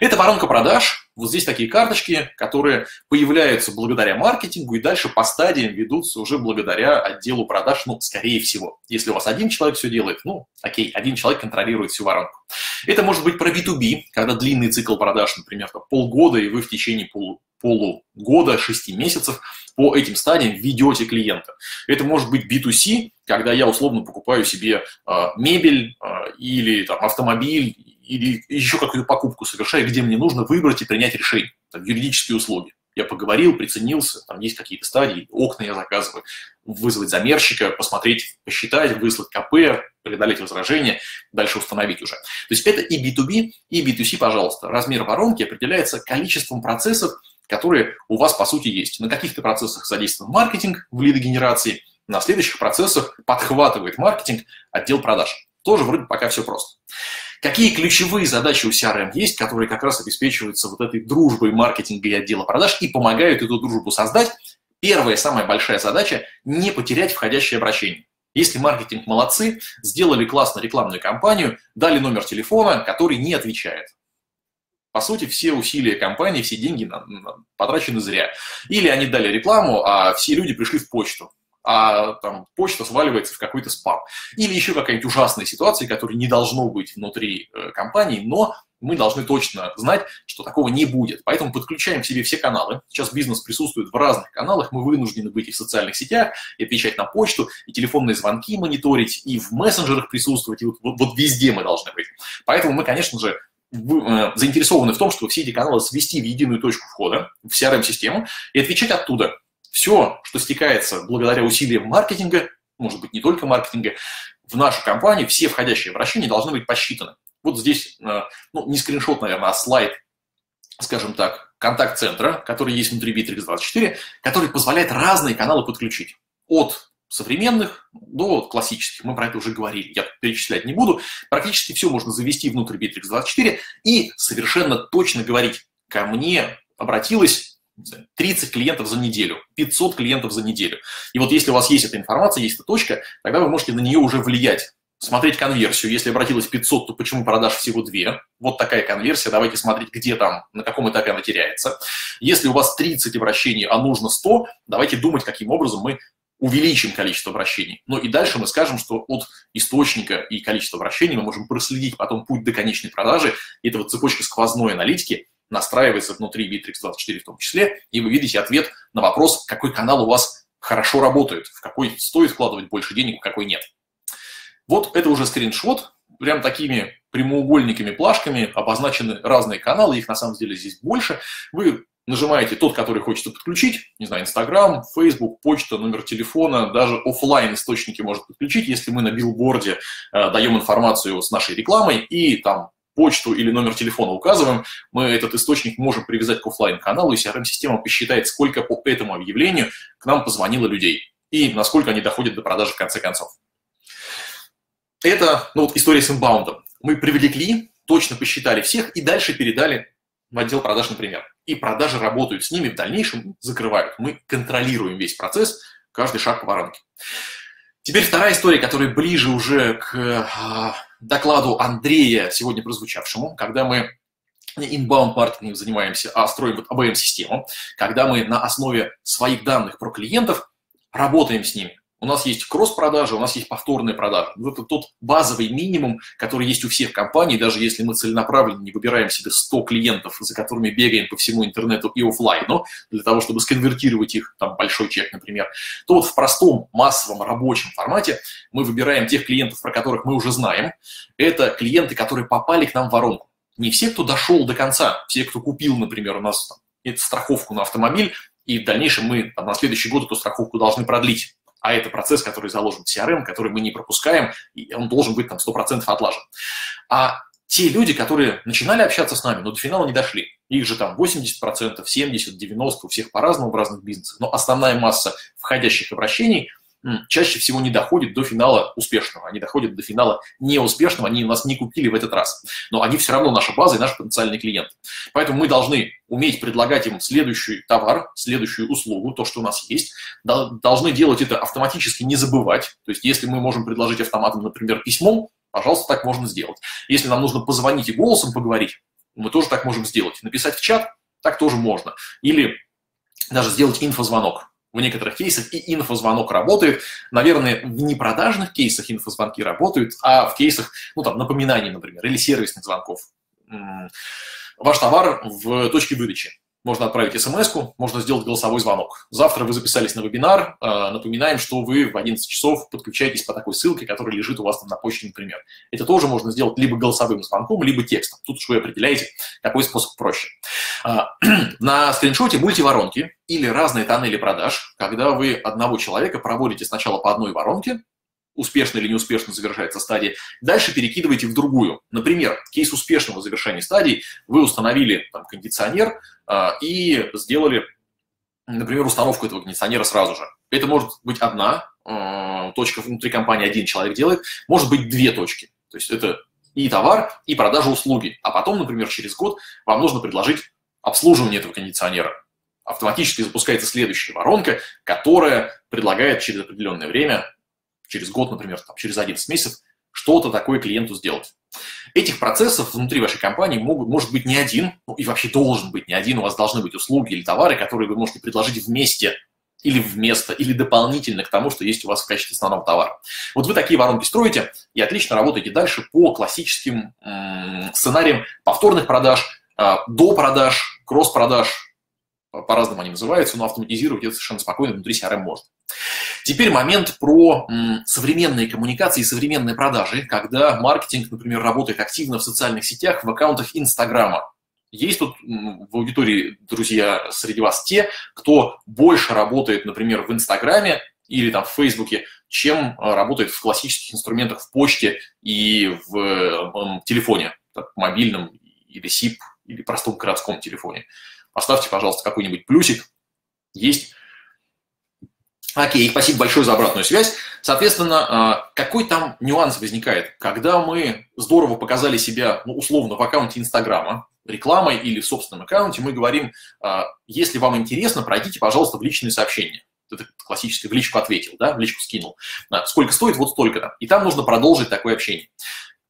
Это воронка продаж. Вот здесь такие карточки, которые появляются благодаря маркетингу и дальше по стадиям ведутся уже благодаря отделу продаж, ну, скорее всего. Если у вас один человек все делает, ну, окей, один человек контролирует всю воронку. Это может быть про B2B, когда длинный цикл продаж, например, полгода, и вы в течение полу, полугода, шести месяцев по этим стадиям ведете клиента. Это может быть B2C, когда я условно покупаю себе э, мебель э, или там, автомобиль или еще какую-то покупку совершаю, где мне нужно выбрать и принять решение, там, юридические услуги. Я поговорил, приценился, там есть какие-то стадии, окна я заказываю, вызвать замерщика, посмотреть, посчитать, выслать КП, преодолеть возражения, дальше установить уже. То есть это и B2B, и B2C, пожалуйста. Размер воронки определяется количеством процессов, которые у вас, по сути, есть. На каких-то процессах задействован маркетинг в лидогенерации, на следующих процессах подхватывает маркетинг отдел продаж. Тоже вроде пока все просто. Какие ключевые задачи у CRM есть, которые как раз обеспечиваются вот этой дружбой маркетинга и отдела продаж и помогают эту дружбу создать? Первая, самая большая задача – не потерять входящее обращение. Если маркетинг молодцы, сделали классную рекламную кампанию, дали номер телефона, который не отвечает. По сути, все усилия компании, все деньги потрачены зря. Или они дали рекламу, а все люди пришли в почту а там почта сваливается в какой-то спам. Или еще какая-нибудь ужасная ситуация, которая не должно быть внутри э, компании, но мы должны точно знать, что такого не будет. Поэтому подключаем к себе все каналы. Сейчас бизнес присутствует в разных каналах, мы вынуждены быть и в социальных сетях, и отвечать на почту, и телефонные звонки мониторить, и в мессенджерах присутствовать, и вот, вот, вот везде мы должны быть. Поэтому мы, конечно же, заинтересованы в том, чтобы все эти каналы свести в единую точку входа, в CRM-систему, и отвечать оттуда все, что стекается благодаря усилиям маркетинга, может быть, не только маркетинга, в нашу компанию, все входящие обращения должны быть посчитаны. Вот здесь, э, ну, не скриншот, наверное, а слайд, скажем так, контакт-центра, который есть внутри Bittrex24, который позволяет разные каналы подключить. От современных до классических. Мы про это уже говорили, я перечислять не буду. Практически все можно завести внутрь Bittrex24 и совершенно точно говорить, ко мне обратилась 30 клиентов за неделю, 500 клиентов за неделю. И вот если у вас есть эта информация, есть эта точка, тогда вы можете на нее уже влиять. Смотреть конверсию. Если обратилось 500, то почему продаж всего 2? Вот такая конверсия. Давайте смотреть, где там, на каком этапе она теряется. Если у вас 30 обращений, а нужно 100, давайте думать, каким образом мы увеличим количество обращений. Но и дальше мы скажем, что от источника и количества обращений мы можем проследить потом путь до конечной продажи. И это вот цепочка сквозной аналитики настраивается внутри Bittrex24 в том числе, и вы видите ответ на вопрос, какой канал у вас хорошо работает, в какой стоит вкладывать больше денег, в какой нет. Вот это уже скриншот, прям такими прямоугольниками, плашками обозначены разные каналы, их на самом деле здесь больше. Вы нажимаете тот, который хочется подключить, не знаю, Инстаграм, Фейсбук, почта, номер телефона, даже офлайн источники может подключить, если мы на билборде э, даем информацию с нашей рекламой и там почту или номер телефона указываем, мы этот источник можем привязать к офлайн каналу и CRM-система посчитает, сколько по этому объявлению к нам позвонило людей и насколько они доходят до продажи в конце концов. Это ну, вот история с инбаундом. Мы привлекли, точно посчитали всех и дальше передали в отдел продаж, например. И продажи работают с ними в дальнейшем, закрывают. Мы контролируем весь процесс, каждый шаг по воронке. Теперь вторая история, которая ближе уже к а, докладу Андрея, сегодня прозвучавшему, когда мы не inbound маркетингом занимаемся, а строим вот ABM-систему, когда мы на основе своих данных про клиентов работаем с ними. У нас есть кросс-продажи, у нас есть повторные продажи. Это тот базовый минимум, который есть у всех компаний, даже если мы целенаправленно не выбираем себе 100 клиентов, за которыми бегаем по всему интернету и офлайну, для того, чтобы сконвертировать их, там, большой чек, например, то вот в простом, массовом, рабочем формате мы выбираем тех клиентов, про которых мы уже знаем. Это клиенты, которые попали к нам в воронку. Не все, кто дошел до конца, все, кто купил, например, у нас там, страховку на автомобиль, и в дальнейшем мы там, на следующий год эту страховку должны продлить а это процесс, который заложен в CRM, который мы не пропускаем, и он должен быть там 100% отлажен. А те люди, которые начинали общаться с нами, но до финала не дошли, их же там 80%, 70%, 90%, у всех по-разному в разных бизнесах, но основная масса входящих обращений – чаще всего не доходит до финала успешного. Они доходят до финала неуспешного, они нас не купили в этот раз. Но они все равно наша база и наш потенциальный клиент. Поэтому мы должны уметь предлагать им следующий товар, следующую услугу, то, что у нас есть. Должны делать это автоматически, не забывать. То есть если мы можем предложить автоматом, например, письмом, пожалуйста, так можно сделать. Если нам нужно позвонить и голосом поговорить, мы тоже так можем сделать. Написать в чат, так тоже можно. Или даже сделать инфозвонок в некоторых кейсах и инфозвонок работает. Наверное, в непродажных кейсах инфозвонки работают, а в кейсах, ну, там, напоминаний, например, или сервисных звонков. Ваш товар в точке выдачи. Можно отправить смс можно сделать голосовой звонок. Завтра вы записались на вебинар, э, напоминаем, что вы в 11 часов подключаетесь по такой ссылке, которая лежит у вас там на почте, например. Это тоже можно сделать либо голосовым звонком, либо текстом. Тут уж вы определяете, какой способ проще. А, на скриншоте мультиворонки или разные тоннели продаж, когда вы одного человека проводите сначала по одной воронке, успешно или неуспешно завершается стадия, дальше перекидываете в другую. Например, кейс успешного завершения стадии, вы установили там, кондиционер э, и сделали, например, установку этого кондиционера сразу же. Это может быть одна э, точка внутри компании, один человек делает, может быть две точки. То есть это и товар, и продажа услуги. А потом, например, через год вам нужно предложить обслуживание этого кондиционера. Автоматически запускается следующая воронка, которая предлагает через определенное время через год, например, там, через 11 месяцев, что-то такое клиенту сделать. Этих процессов внутри вашей компании могут, может быть не один, ну и вообще должен быть не один, у вас должны быть услуги или товары, которые вы можете предложить вместе или вместо, или дополнительно к тому, что есть у вас в качестве основного товара. Вот вы такие воронки строите и отлично работаете дальше по классическим м- сценариям повторных продаж, э, до продаж, кросс-продаж, по-разному они называются, но автоматизировать это совершенно спокойно внутри CRM можно. Теперь момент про современные коммуникации и современные продажи, когда маркетинг, например, работает активно в социальных сетях, в аккаунтах Инстаграма. Есть тут в аудитории, друзья, среди вас те, кто больше работает, например, в Инстаграме или там в Фейсбуке, чем а, работает в классических инструментах в почте и в телефоне, так, мобильном или SIP, или простом городском телефоне. Поставьте, пожалуйста, какой-нибудь плюсик. Есть Окей, спасибо большое за обратную связь. Соответственно, а, какой там нюанс возникает? Когда мы здорово показали себя, ну, условно, в аккаунте Инстаграма, рекламой или в собственном аккаунте, мы говорим, а, если вам интересно, пройдите, пожалуйста, в личные сообщения. Это классическое, в личку ответил, да, в личку скинул. Сколько стоит, вот столько-то. И там нужно продолжить такое общение.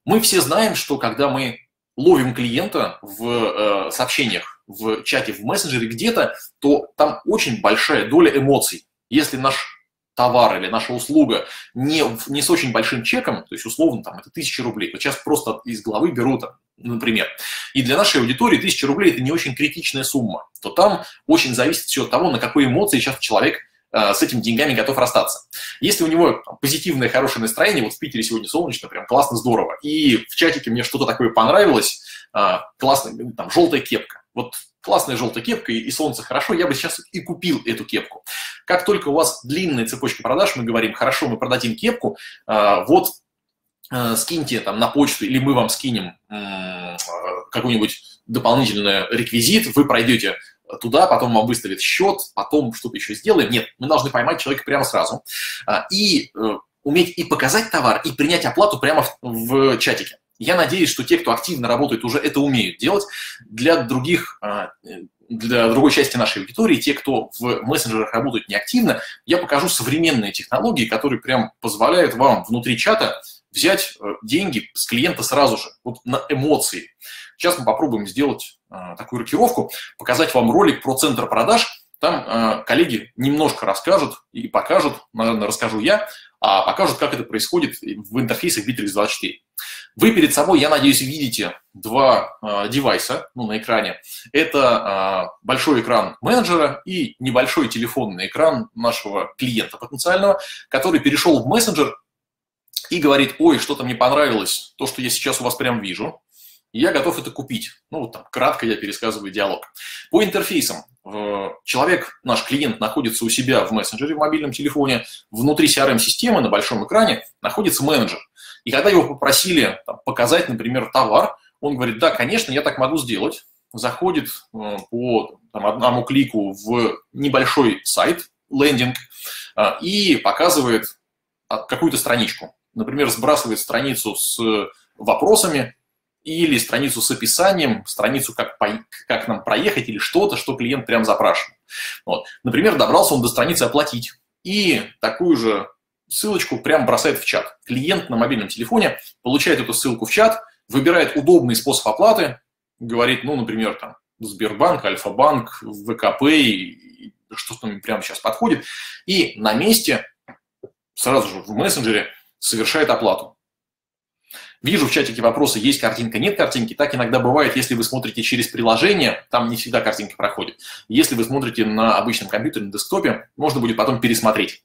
Мы все знаем, что когда мы ловим клиента в э, сообщениях, в чате, в мессенджере где-то, то там очень большая доля эмоций если наш товар или наша услуга не, не с очень большим чеком, то есть условно там это тысяча рублей, вот сейчас просто из головы беру там, например, и для нашей аудитории тысяча рублей это не очень критичная сумма, то там очень зависит все от того, на какой эмоции сейчас человек э, с этими деньгами готов расстаться. Если у него позитивное, хорошее настроение, вот в Питере сегодня солнечно, прям классно, здорово, и в чатике мне что-то такое понравилось, э, классно, там, желтая кепка, вот классная желтая кепка и, солнце хорошо, я бы сейчас и купил эту кепку. Как только у вас длинная цепочка продаж, мы говорим, хорошо, мы продадим кепку, а, вот а, скиньте там на почту, или мы вам скинем какой-нибудь дополнительный реквизит, вы пройдете туда, потом вам выставит счет, потом что-то еще сделаем. Нет, мы должны поймать человека прямо сразу а, и э, уметь и показать товар, и принять оплату прямо в чатике. Я надеюсь, что те, кто активно работает, уже это умеют делать. Для других, а, для другой части нашей аудитории, те, кто в мессенджерах работают неактивно, я покажу современные технологии, которые прям позволяют вам внутри чата взять э, деньги с клиента сразу же, вот на эмоции. Сейчас мы попробуем сделать а, такую рокировку, показать вам ролик про центр продаж. Там а, коллеги немножко расскажут и покажут, наверное, расскажу я, а покажут, как это происходит в интерфейсах Bittrex24. Вы перед собой, я надеюсь, видите два э, девайса ну, на экране. Это э, большой экран менеджера и небольшой телефонный экран нашего клиента потенциального, который перешел в мессенджер и говорит, ой, что-то мне понравилось, то, что я сейчас у вас прям вижу, я готов это купить. Ну, вот там, кратко я пересказываю диалог. По интерфейсам. Э, человек, наш клиент, находится у себя в мессенджере, в мобильном телефоне. Внутри CRM-системы на большом экране находится менеджер. И когда его попросили там, показать, например, товар, он говорит, да, конечно, я так могу сделать. Заходит э, по там, одному клику в небольшой сайт, лендинг, э, и показывает а, какую-то страничку. Например, сбрасывает страницу с вопросами или страницу с описанием, страницу, как, по, как нам проехать, или что-то, что клиент прям запрашивает. Вот. Например, добрался он до страницы «Оплатить», и такую же ссылочку прям бросает в чат. Клиент на мобильном телефоне получает эту ссылку в чат, выбирает удобный способ оплаты, говорит, ну, например, там, Сбербанк, Альфа-банк, ВКП, что-то прямо сейчас подходит, и на месте сразу же в мессенджере совершает оплату. Вижу в чатике вопросы, есть картинка, нет картинки. Так иногда бывает, если вы смотрите через приложение, там не всегда картинка проходит. Если вы смотрите на обычном компьютере, на десктопе, можно будет потом пересмотреть.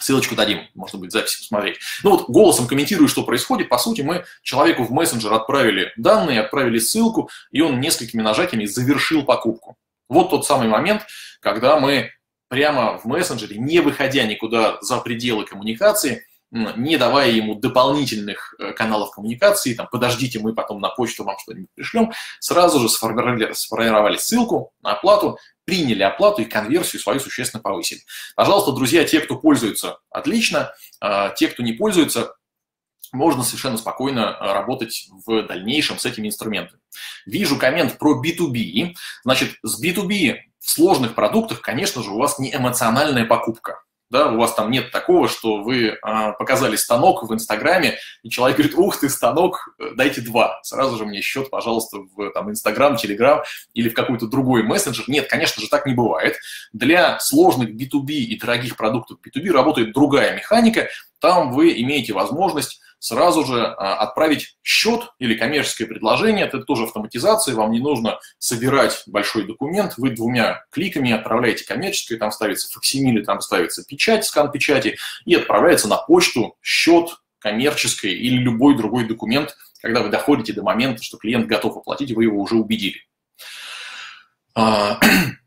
Ссылочку дадим, можно будет запись посмотреть. Ну вот голосом комментирую, что происходит. По сути, мы человеку в мессенджер отправили данные, отправили ссылку, и он несколькими нажатиями завершил покупку. Вот тот самый момент, когда мы прямо в мессенджере, не выходя никуда за пределы коммуникации, не давая ему дополнительных э, каналов коммуникации, там, подождите, мы потом на почту вам что-нибудь пришлем, сразу же сформировали, сформировали ссылку на оплату, приняли оплату и конверсию свою существенно повысили. Пожалуйста, друзья, те, кто пользуется, отлично. А, те, кто не пользуется, можно совершенно спокойно а, работать в дальнейшем с этими инструментами. Вижу коммент про B2B. Значит, с B2B в сложных продуктах, конечно же, у вас не эмоциональная покупка да, у вас там нет такого, что вы а, показали станок в Инстаграме, и человек говорит, ух ты, станок, э, дайте два, сразу же мне счет, пожалуйста, в там, Инстаграм, Телеграм или в какой-то другой мессенджер. Нет, конечно же, так не бывает. Для сложных B2B и дорогих продуктов B2B работает другая механика, там вы имеете возможность сразу же а, отправить счет или коммерческое предложение. Это тоже автоматизация, вам не нужно собирать большой документ. Вы двумя кликами отправляете коммерческое, там ставится факсимили, там ставится печать, скан печати, и отправляется на почту счет коммерческий или любой другой документ, когда вы доходите до момента, что клиент готов оплатить, вы его уже убедили.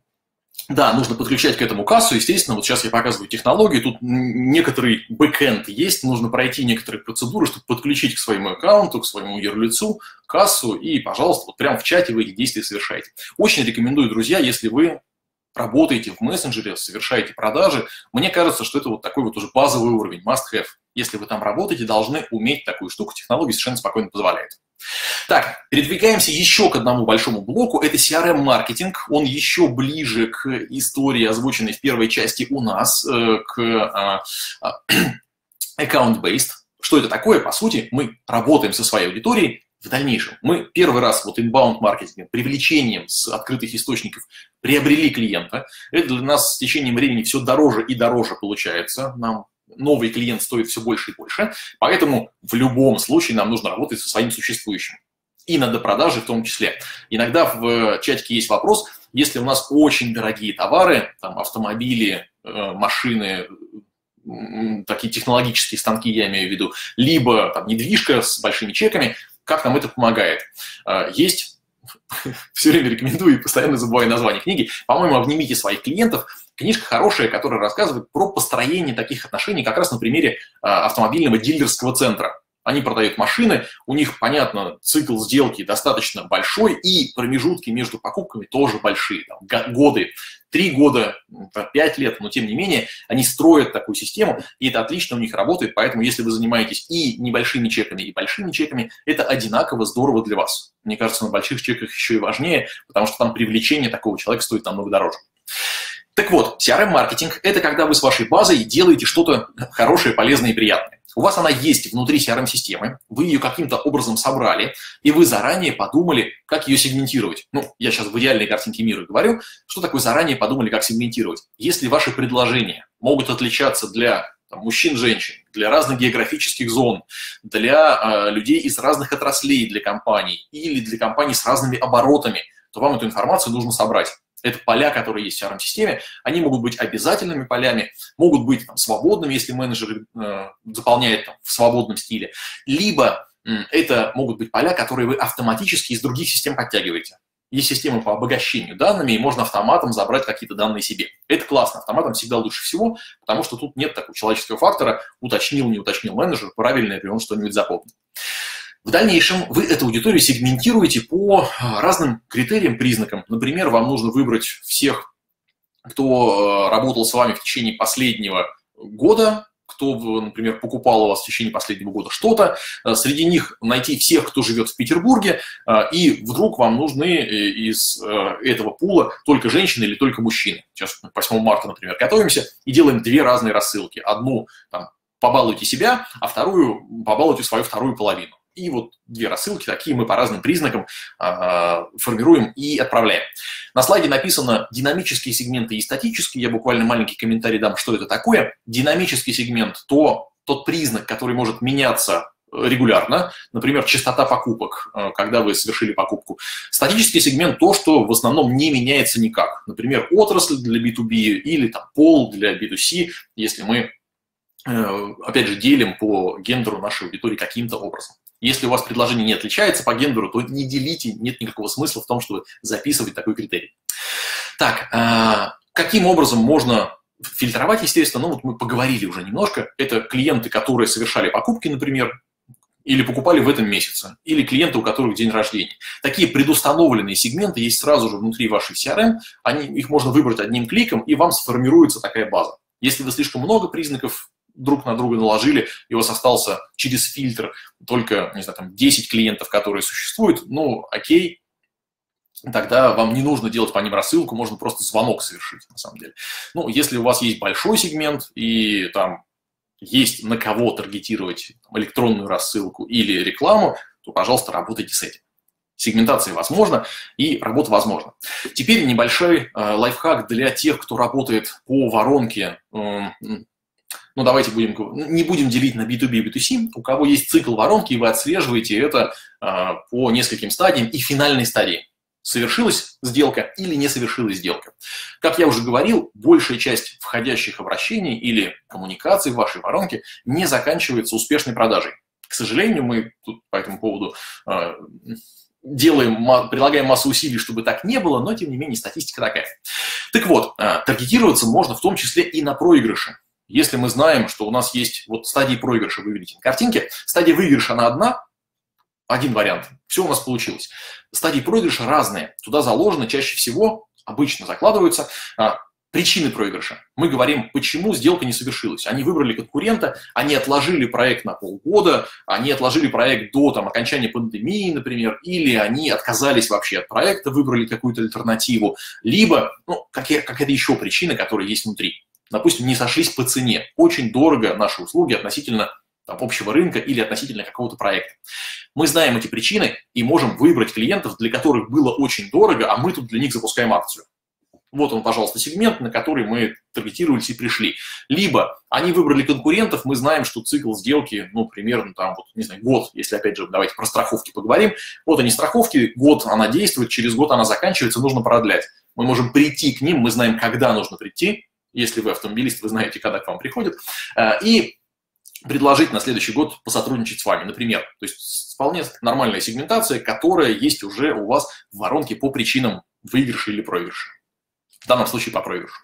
Да, нужно подключать к этому кассу, естественно, вот сейчас я показываю технологии, тут некоторый бэкэнд есть, нужно пройти некоторые процедуры, чтобы подключить к своему аккаунту, к своему юрлицу кассу, и, пожалуйста, вот прямо в чате вы эти действия совершаете. Очень рекомендую, друзья, если вы работаете в мессенджере, совершаете продажи, мне кажется, что это вот такой вот уже базовый уровень, must-have. Если вы там работаете, должны уметь такую штуку, технологии совершенно спокойно позволяет. Так, передвигаемся еще к одному большому блоку. Это CRM-маркетинг. Он еще ближе к истории, озвученной в первой части у нас, э, к а, а, account-based. Что это такое? По сути, мы работаем со своей аудиторией в дальнейшем мы первый раз вот inbound маркетинг привлечением с открытых источников приобрели клиента. Это для нас с течением времени все дороже и дороже получается. Нам новый клиент стоит все больше и больше. Поэтому в любом случае нам нужно работать со своим существующим. И на допродаже в том числе. Иногда в чатике есть вопрос, если у нас очень дорогие товары, там автомобили, э, машины, такие технологические станки, я имею в виду, либо там, недвижка с большими чеками, как нам это помогает? А, есть, все время рекомендую и постоянно забываю название книги, по-моему, «Обнимите своих клиентов», книжка хорошая, которая рассказывает про построение таких отношений как раз на примере а, автомобильного дилерского центра. Они продают машины, у них, понятно, цикл сделки достаточно большой, и промежутки между покупками тоже большие, там, годы, три года, пять лет, но тем не менее они строят такую систему, и это отлично у них работает, поэтому если вы занимаетесь и небольшими чеками, и большими чеками, это одинаково здорово для вас. Мне кажется, на больших чеках еще и важнее, потому что там привлечение такого человека стоит намного дороже. Так вот, CRM-маркетинг – это когда вы с вашей базой делаете что-то хорошее, полезное и приятное. У вас она есть внутри CRM-системы, вы ее каким-то образом собрали, и вы заранее подумали, как ее сегментировать. Ну, я сейчас в идеальной картинке мира говорю, что такое заранее подумали, как сегментировать. Если ваши предложения могут отличаться для там, мужчин, женщин, для разных географических зон, для э, людей из разных отраслей для компаний или для компаний с разными оборотами, то вам эту информацию нужно собрать. Это поля, которые есть в CRM-системе, они могут быть обязательными полями, могут быть там, свободными, если менеджер э, заполняет там, в свободном стиле, либо э, это могут быть поля, которые вы автоматически из других систем подтягиваете. Есть системы по обогащению данными, и можно автоматом забрать какие-то данные себе. Это классно, автоматом всегда лучше всего, потому что тут нет такого человеческого фактора, уточнил, не уточнил менеджер, правильно ли он что-нибудь запомнил. В дальнейшем вы эту аудиторию сегментируете по а, разным критериям, признакам. Например, вам нужно выбрать всех, кто а, работал с вами в течение последнего года, кто, например, покупал у вас в течение последнего года что-то, а, среди них найти всех, кто живет в Петербурге, и вдруг вам нужны э, из этого пула только женщины или только мужчины. Сейчас 8 марта, например, готовимся и делаем две разные рассылки. Одну там, побалуйте себя, а вторую побалуйте свою вторую половину. И вот две рассылки такие мы по разным признакам э, формируем и отправляем. На слайде написано динамические сегменты и статические. Я буквально маленький комментарий дам, что это такое. Динамический сегмент – то, тот признак, который может меняться регулярно, например, частота покупок, а, когда вы совершили покупку. Статический сегмент – то, что в основном не меняется никак. Например, отрасль для B2B или там, пол для B2C, если мы, э, опять же, делим по гендеру нашей аудитории каким-то образом. Если у вас предложение не отличается по гендеру, то не делите, нет никакого смысла в том, чтобы записывать такой критерий. Так, а, каким образом можно фильтровать, естественно, ну вот мы поговорили уже немножко, это клиенты, которые совершали покупки, например, или покупали в этом месяце, или клиенты, у которых день рождения. Такие предустановленные сегменты есть сразу же внутри вашей CRM, они, их можно выбрать одним кликом, и вам сформируется такая база. Если вы слишком много признаков друг на друга наложили, и у вас остался через фильтр только, не знаю, там 10 клиентов, которые существуют, ну, окей, тогда вам не нужно делать по ним рассылку, можно просто звонок совершить, на самом деле. Ну, если у вас есть большой сегмент, и там есть на кого таргетировать электронную рассылку или рекламу, то, пожалуйста, работайте с этим. Сегментация возможна и работа возможна. Теперь небольшой э, лайфхак для тех, кто работает по воронке э, ну давайте будем, не будем делить на B2B и B2C, у кого есть цикл воронки, и вы отслеживаете это а, по нескольким стадиям и финальной стадии. Совершилась сделка или не совершилась сделка. Как я уже говорил, большая часть входящих обращений или коммуникаций в вашей воронке не заканчивается успешной продажей. К сожалению, мы тут по этому поводу э, делаем, прилагаем массу усилий, чтобы так не было, но тем не менее статистика такая. Так вот, э, таргетироваться можно в том числе и на проигрыше. Если мы знаем, что у нас есть вот стадии проигрыша, вы видите на картинке, стадия выигрыша она одна, один вариант, все у нас получилось. Стадии проигрыша разные, туда заложено чаще всего, обычно закладываются а, причины проигрыша. Мы говорим, почему сделка не совершилась. Они выбрали конкурента, они отложили проект на полгода, они отложили проект до там, окончания пандемии, например, или они отказались вообще от проекта, выбрали какую-то альтернативу, либо ну, какая-то еще причина, которая есть внутри допустим, не сошлись по цене. Очень дорого наши услуги относительно там, общего рынка или относительно какого-то проекта. Мы знаем эти причины и можем выбрать клиентов, для которых было очень дорого, а мы тут для них запускаем акцию. Вот он, пожалуйста, сегмент, на который мы таргетировались и пришли. Либо они выбрали конкурентов, мы знаем, что цикл сделки, ну, примерно там, вот, не знаю, год, если, опять же, давайте про страховки поговорим. Вот они страховки, год она действует, через год она заканчивается, нужно продлять. Мы можем прийти к ним, мы знаем, когда нужно прийти, если вы автомобилист, вы знаете, когда к вам приходят, э, и предложить на следующий год посотрудничать с вами, например. То есть вполне нормальная сегментация, которая есть уже у вас в воронке по причинам выигрыша или проигрыша. В данном случае по проигрышу.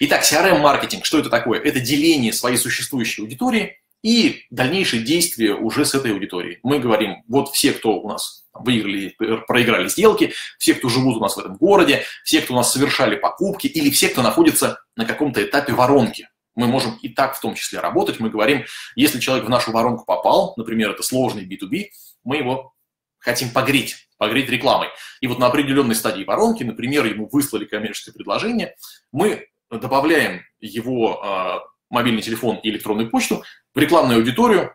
Итак, CRM-маркетинг, что это такое? Это деление своей существующей аудитории и дальнейшие действия уже с этой аудиторией. Мы говорим, вот все, кто у нас выиграли, проиграли сделки, все, кто живут у нас в этом городе, все, кто у нас совершали покупки, или все, кто находится на каком-то этапе воронки. Мы можем и так в том числе работать. Мы говорим, если человек в нашу воронку попал, например, это сложный B2B, мы его хотим погреть, погреть рекламой. И вот на определенной стадии воронки, например, ему выслали коммерческое предложение, мы добавляем его э, мобильный телефон и электронную почту в рекламную аудиторию,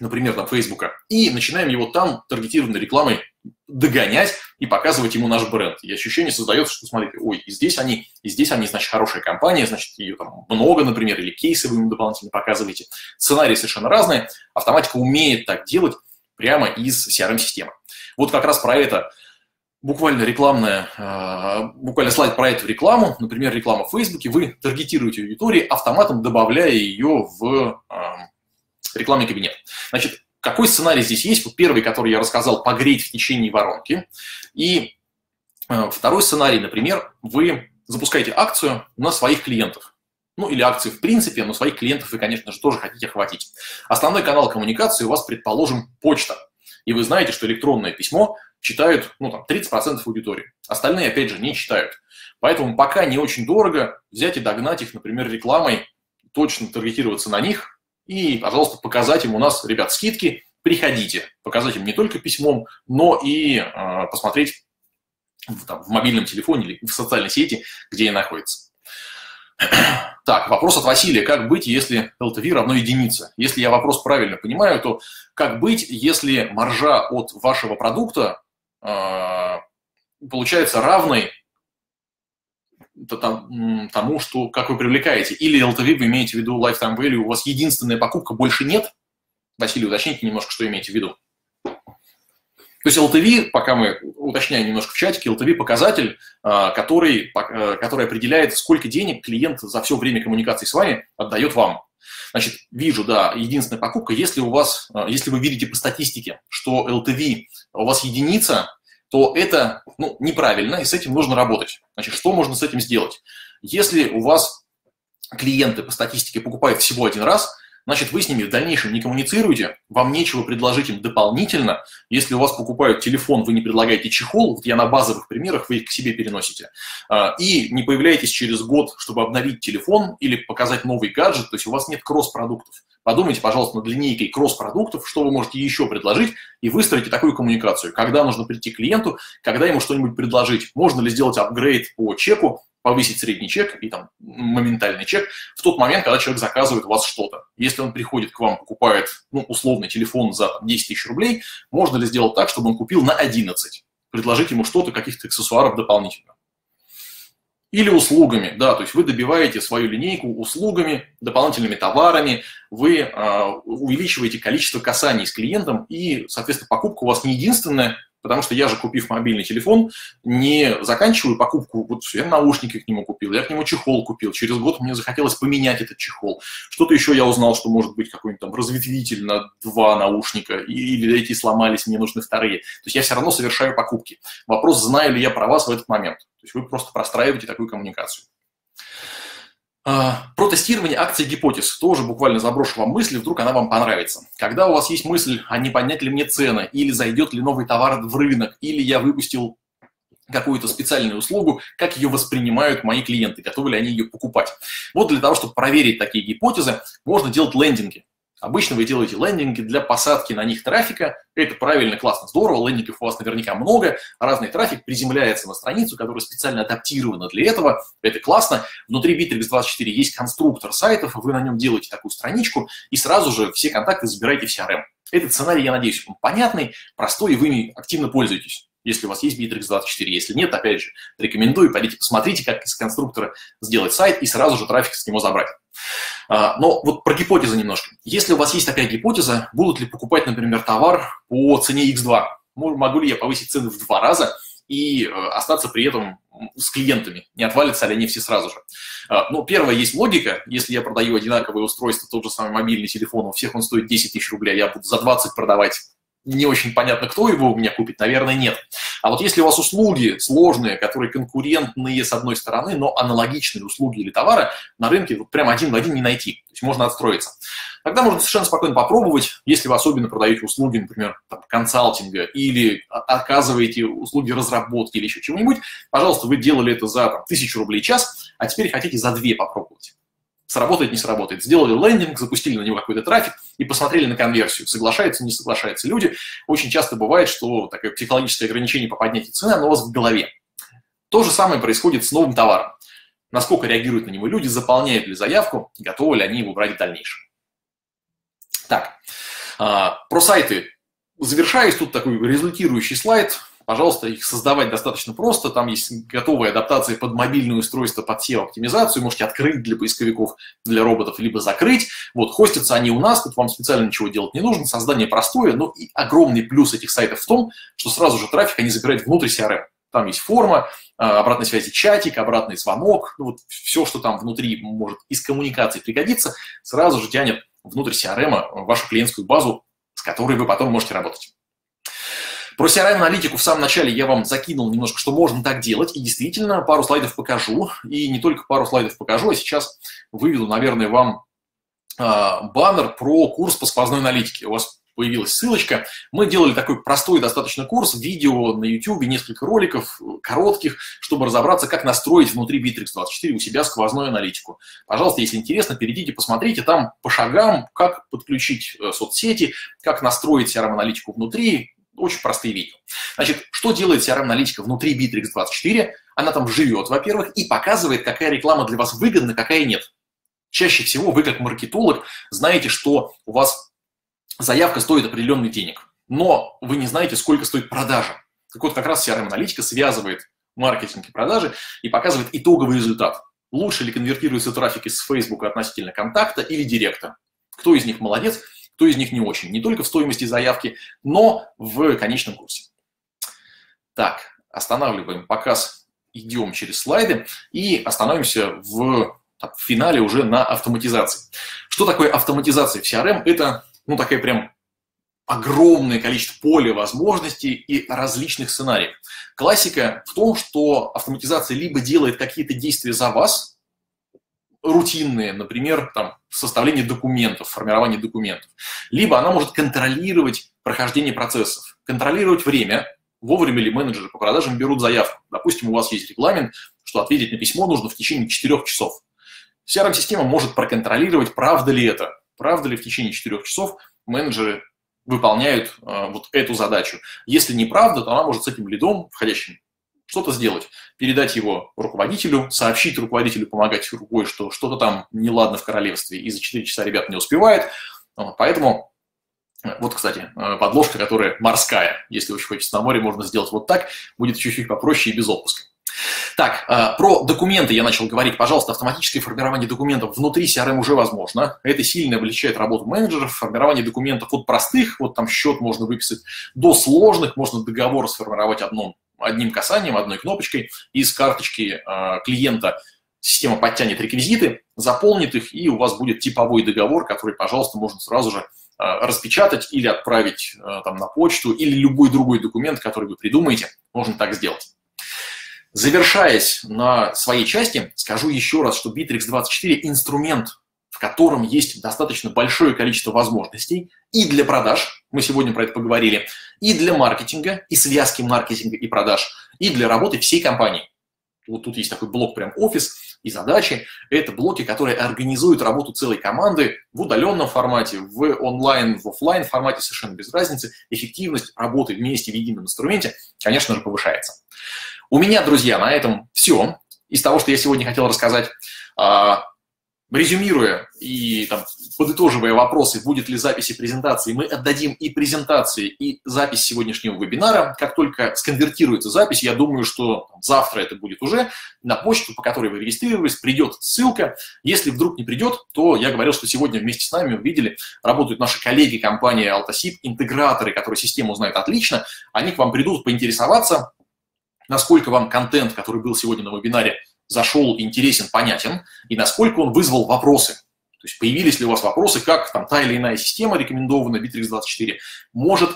например, там, Фейсбука, и начинаем его там таргетированной рекламой догонять и показывать ему наш бренд. И ощущение создается, что, смотрите, ой, и здесь они, и здесь они, значит, хорошая компания, значит, ее там много, например, или кейсы вы ему дополнительно показываете. Сценарии совершенно разные. Автоматика умеет так делать прямо из CRM-системы. Вот как раз про это буквально рекламная, э, буквально слайд про это в рекламу, например, реклама в Фейсбуке, вы таргетируете аудиторию, автоматом добавляя ее в э, рекламный кабинет. Значит, какой сценарий здесь есть? Вот первый, который я рассказал, погреть в течение воронки. И э, второй сценарий, например, вы запускаете акцию на своих клиентов. Ну, или акции в принципе, но своих клиентов вы, конечно же, тоже хотите охватить. Основной канал коммуникации у вас, предположим, почта. И вы знаете, что электронное письмо читают, ну, там, 30% аудитории. Остальные, опять же, не читают. Поэтому пока не очень дорого взять и догнать их, например, рекламой, точно таргетироваться на них, и, пожалуйста, показать им у нас, ребят, скидки, приходите. Показать им не только письмом, но и э, посмотреть в, там, в мобильном телефоне или в социальной сети, где они находятся. Так, вопрос от Василия. Как быть, если LTV равно единице? Если я вопрос правильно понимаю, то как быть, если маржа от вашего продукта получается равной тому, что, как вы привлекаете. Или LTV вы имеете в виду lifetime value, у вас единственная покупка, больше нет. Василий, уточните немножко, что имеете в виду. То есть LTV, пока мы уточняем немножко в чатике, LTV показатель, а, который, а, который определяет, сколько денег клиент за все время коммуникации с вами отдает вам. Значит, вижу, да, единственная покупка, если у вас, а, если вы видите по статистике, что LTV у вас единица, то это ну, неправильно, и с этим нужно работать. Значит, что можно с этим сделать? Если у вас клиенты по статистике покупают всего один раз, значит, вы с ними в дальнейшем не коммуницируете, вам нечего предложить им дополнительно. Если у вас покупают телефон, вы не предлагаете чехол, вот я на базовых примерах, вы их к себе переносите, а, и не появляетесь через год, чтобы обновить телефон или показать новый гаджет, то есть у вас нет кросс-продуктов. Подумайте, пожалуйста, над линейкой кросс-продуктов, что вы можете еще предложить, и выстроите такую коммуникацию. Когда нужно прийти к клиенту, когда ему что-нибудь предложить. Можно ли сделать апгрейд по чеку, повысить средний чек и там моментальный чек в тот момент, когда человек заказывает у вас что-то. Если он приходит к вам, покупает ну, условный телефон за там, 10 тысяч рублей, можно ли сделать так, чтобы он купил на 11? Предложить ему что-то, каких-то аксессуаров дополнительно. Или услугами, да, то есть вы добиваете свою линейку услугами, дополнительными товарами, вы э, увеличиваете количество касаний с клиентом, и, соответственно, покупка у вас не единственная, потому что я же, купив мобильный телефон, не заканчиваю покупку, вот я наушники к нему купил, я к нему чехол купил, через год мне захотелось поменять этот чехол. Что-то еще я узнал, что может быть какой-нибудь там разветвитель на два наушника, или эти сломались, мне нужны вторые. То есть я все равно совершаю покупки. Вопрос, знаю ли я про вас в этот момент. То есть вы просто простраиваете такую коммуникацию. А, про тестирование акций гипотез. Тоже буквально заброшу вам мысли, вдруг она вам понравится. Когда у вас есть мысль, а не поднять ли мне цены, или зайдет ли новый товар в рынок, или я выпустил какую-то специальную услугу, как ее воспринимают мои клиенты, готовы ли они ее покупать. Вот для того, чтобы проверить такие гипотезы, можно делать лендинги. Обычно вы делаете лендинги для посадки на них трафика. Это правильно, классно, здорово. Лендингов у вас наверняка много. Разный трафик приземляется на страницу, которая специально адаптирована для этого. Это классно. Внутри Bittrex24 есть конструктор сайтов. Вы на нем делаете такую страничку и сразу же все контакты забираете в CRM. Этот сценарий, я надеюсь, он понятный, простой, и вы им активно пользуетесь если у вас есть Bittrex24. Если нет, опять же, рекомендую, пойдите посмотрите, как из конструктора сделать сайт и сразу же трафик с него забрать. А, но вот про гипотезы немножко. Если у вас есть такая гипотеза, будут ли покупать, например, товар по цене X2? Могу ли я повысить цены в два раза и э, остаться при этом с клиентами? Не отвалятся ли они все сразу же? А, ну, первое, есть логика. Если я продаю одинаковое устройство, тот же самый мобильный телефон, у всех он стоит 10 тысяч рублей, я буду за 20 продавать не очень понятно, кто его у меня купит, наверное, нет. А вот если у вас услуги сложные, которые конкурентные с одной стороны, но аналогичные услуги или товары на рынке вот прям один в один не найти. То есть можно отстроиться. Тогда можно совершенно спокойно попробовать, если вы особенно продаете услуги, например, там, консалтинга или оказываете услуги разработки или еще чего-нибудь, пожалуйста, вы делали это за там, тысячу рублей в час, а теперь хотите за две попробовать сработает, не сработает. Сделали лендинг, запустили на него какой-то трафик и посмотрели на конверсию. Соглашаются, не соглашаются люди. Очень часто бывает, что такое психологическое ограничение по поднятию цены, оно у вас в голове. То же самое происходит с новым товаром. Насколько реагируют на него люди, заполняют ли заявку, готовы ли они его брать в дальнейшем. Так, а, про сайты. Завершаюсь, тут такой результирующий слайд. Пожалуйста, их создавать достаточно просто. Там есть готовые адаптации под мобильное устройство, под SEO-оптимизацию. Можете открыть для поисковиков, для роботов, либо закрыть. Вот, хостятся они у нас, тут вам специально ничего делать не нужно. Создание простое, но и огромный плюс этих сайтов в том, что сразу же трафик они забирают внутрь CRM. Там есть форма, а, обратной связи чатик, обратный звонок, ну, вот все, что там внутри может из коммуникации пригодиться, сразу же тянет внутрь CRM вашу клиентскую базу, с которой вы потом можете работать. Про CRM-аналитику в самом начале я вам закинул немножко, что можно так делать, и действительно пару слайдов покажу, и не только пару слайдов покажу, а сейчас выведу, наверное, вам э, баннер про курс по сквозной аналитике. У вас появилась ссылочка. Мы делали такой простой достаточно курс, видео на YouTube, несколько роликов коротких, чтобы разобраться, как настроить внутри Bittrex24 у себя сквозную аналитику. Пожалуйста, если интересно, перейдите, посмотрите там по шагам, как подключить э, соцсети, как настроить CRM-аналитику внутри, очень простые видео. Значит, что делает CRM-аналитика внутри Bittrex24? Она там живет, во-первых, и показывает, какая реклама для вас выгодна, какая нет. Чаще всего вы, как маркетолог, знаете, что у вас заявка стоит определенный денег, но вы не знаете, сколько стоит продажа. Так вот, как раз CRM-аналитика связывает маркетинг и продажи и показывает итоговый результат. Лучше ли конвертируется трафик из Facebook относительно контакта или директа? Кто из них молодец? Кто из них не очень. Не только в стоимости заявки, но в конечном курсе. Так, останавливаем показ, идем через слайды и остановимся в, так, в финале уже на автоматизации. Что такое автоматизация в CRM? Это ну, такая прям огромное количество поля возможностей и различных сценариев. Классика в том, что автоматизация либо делает какие-то действия за вас, рутинные, например, там, составление документов, формирование документов. Либо она может контролировать прохождение процессов, контролировать время, вовремя ли менеджеры по продажам берут заявку. Допустим, у вас есть регламент, что ответить на письмо нужно в течение 4 часов. CRM-система может проконтролировать, правда ли это, правда ли в течение 4 часов менеджеры выполняют э, вот эту задачу. Если неправда, то она может с этим лидом, входящим что-то сделать, передать его руководителю, сообщить руководителю, помогать рукой, что что-то там неладно в королевстве, и за 4 часа ребят не успевает. Поэтому э, вот, кстати, э, подложка, которая морская. Если очень хочется на море, можно сделать вот так. Будет чуть-чуть попроще и без отпуска. Так, э, про документы я начал говорить. Пожалуйста, автоматическое формирование документов внутри CRM уже возможно. Это сильно облегчает работу менеджеров. Формирование документов от простых, вот там счет можно выписать, до сложных. Можно договор сформировать одном одним касанием, одной кнопочкой из карточки э, клиента система подтянет реквизиты, заполнит их, и у вас будет типовой договор, который, пожалуйста, можно сразу же э, распечатать или отправить э, там, на почту, или любой другой документ, который вы придумаете, можно так сделать. Завершаясь на своей части, скажу еще раз, что Bittrex24 – инструмент котором есть достаточно большое количество возможностей и для продаж, мы сегодня про это поговорили, и для маркетинга, и связки маркетинга и продаж, и для работы всей компании. Вот тут есть такой блок, прям офис, и задачи. Это блоки, которые организуют работу целой команды в удаленном формате, в онлайн, в офлайн формате, совершенно без разницы. Эффективность работы вместе в едином инструменте, конечно же, повышается. У меня, друзья, на этом все. Из того, что я сегодня хотел рассказать, а, резюмируя и там, подытоживая вопросы, будет ли записи презентации, мы отдадим и презентации, и запись сегодняшнего вебинара. Как только сконвертируется запись, я думаю, что завтра это будет уже на почту, по которой вы регистрировались, придет ссылка. Если вдруг не придет, то я говорил, что сегодня вместе с нами увидели, работают наши коллеги компании Altasip, интеграторы, которые систему знают отлично. Они к вам придут поинтересоваться, насколько вам контент, который был сегодня на вебинаре, зашел, интересен, понятен, и насколько он вызвал вопросы. То есть появились ли у вас вопросы, как там та или иная система, рекомендованная Bittrex24, может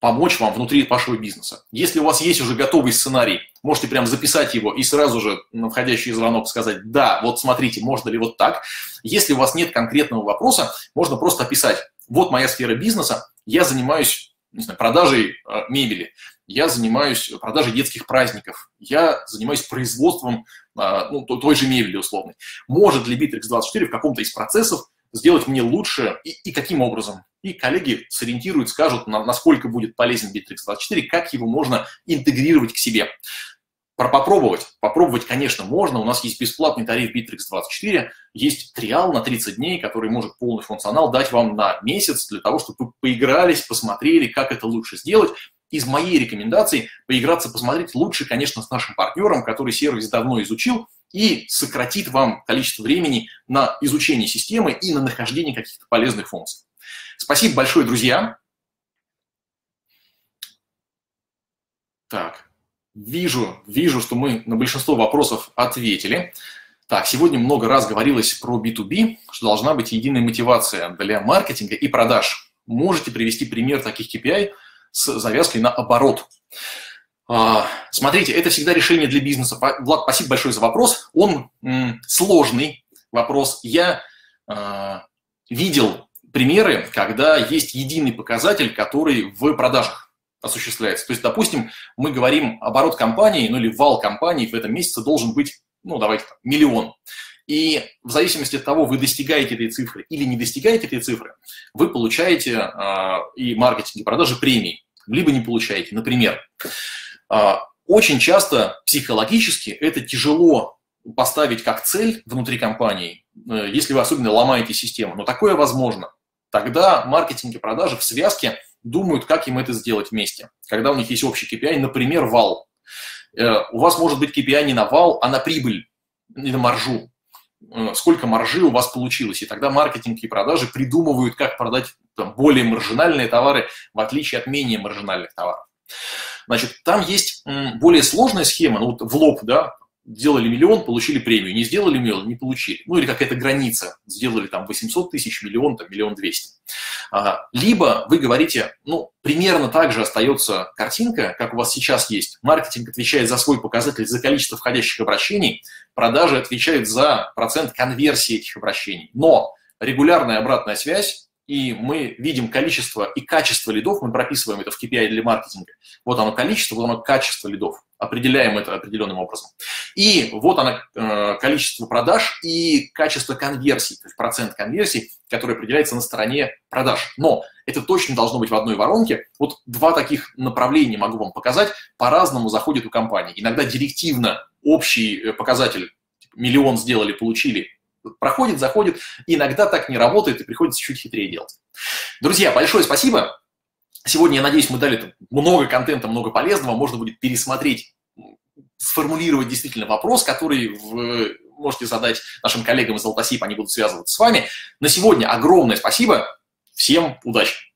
помочь вам внутри вашего бизнеса. Если у вас есть уже готовый сценарий, можете прям записать его и сразу же на входящий звонок сказать, да, вот смотрите, можно ли вот так. Если у вас нет конкретного вопроса, можно просто описать, вот моя сфера бизнеса, я занимаюсь не знаю, продажей э, мебели, я занимаюсь продажей детских праздников, я занимаюсь производством а, ну, той же мебели условной. Может ли Bittrex24 в каком-то из процессов сделать мне лучше и, и каким образом? И коллеги сориентируют, скажут, на, насколько будет полезен Bittrex24, как его можно интегрировать к себе. Про попробовать. Попробовать, конечно, можно. У нас есть бесплатный тариф Bittrex24, есть триал на 30 дней, который может полный функционал дать вам на месяц для того, чтобы вы поигрались, посмотрели, как это лучше сделать из моей рекомендации поиграться, посмотреть лучше, конечно, с нашим партнером, который сервис давно изучил, и сократит вам количество времени на изучение системы и на нахождение каких-то полезных функций. Спасибо большое, друзья. Так, вижу, вижу, что мы на большинство вопросов ответили. Так, сегодня много раз говорилось про B2B, что должна быть единая мотивация для маркетинга и продаж. Можете привести пример таких KPI, с завязкой на. А, смотрите, это всегда решение для бизнеса. Влад, спасибо большое за вопрос. Он сложный вопрос. Я а, видел примеры, когда есть единый показатель, который в продажах осуществляется. То есть, допустим, мы говорим оборот компании, ну или вал компании в этом месяце должен быть, ну давайте, миллион. И в зависимости от того, вы достигаете этой цифры или не достигаете этой цифры, вы получаете э, и маркетинг, и продажи премии, либо не получаете. Например, э, очень часто психологически это тяжело поставить как цель внутри компании, э, если вы особенно ломаете систему. Но такое возможно. Тогда маркетинг и продажи в связке думают, как им это сделать вместе. Когда у них есть общий KPI, например, вал. Э, у вас может быть KPI не на вал, а на прибыль, не на маржу. Сколько маржи у вас получилось. И тогда маркетинг и продажи придумывают, как продать там, более маржинальные товары, в отличие от менее маржинальных товаров. Значит, там есть более сложная схема, ну вот в лоб, да, сделали миллион, получили премию, не сделали миллион, не получили. Ну или какая-то граница, сделали там 800 тысяч, миллион, там миллион двести. А, либо вы говорите, ну, примерно так же остается картинка, как у вас сейчас есть. Маркетинг отвечает за свой показатель, за количество входящих обращений, продажи отвечают за процент конверсии этих обращений. Но регулярная обратная связь и мы видим количество и качество лидов, мы прописываем это в KPI для маркетинга. Вот оно количество, вот оно качество лидов. Определяем это определенным образом. И вот оно э, количество продаж и качество конверсий, то есть процент конверсий, который определяется на стороне продаж. Но это точно должно быть в одной воронке. Вот два таких направления могу вам показать. По-разному заходит у компании. Иногда директивно общий э, показатель миллион сделали, получили, проходит, заходит. иногда так не работает, и приходится чуть хитрее делать. Друзья, большое спасибо. Сегодня, я надеюсь, мы дали много контента, много полезного. Можно будет пересмотреть, сформулировать действительно вопрос, который вы можете задать нашим коллегам из Алтасип, они будут связываться с вами. На сегодня огромное спасибо. Всем удачи!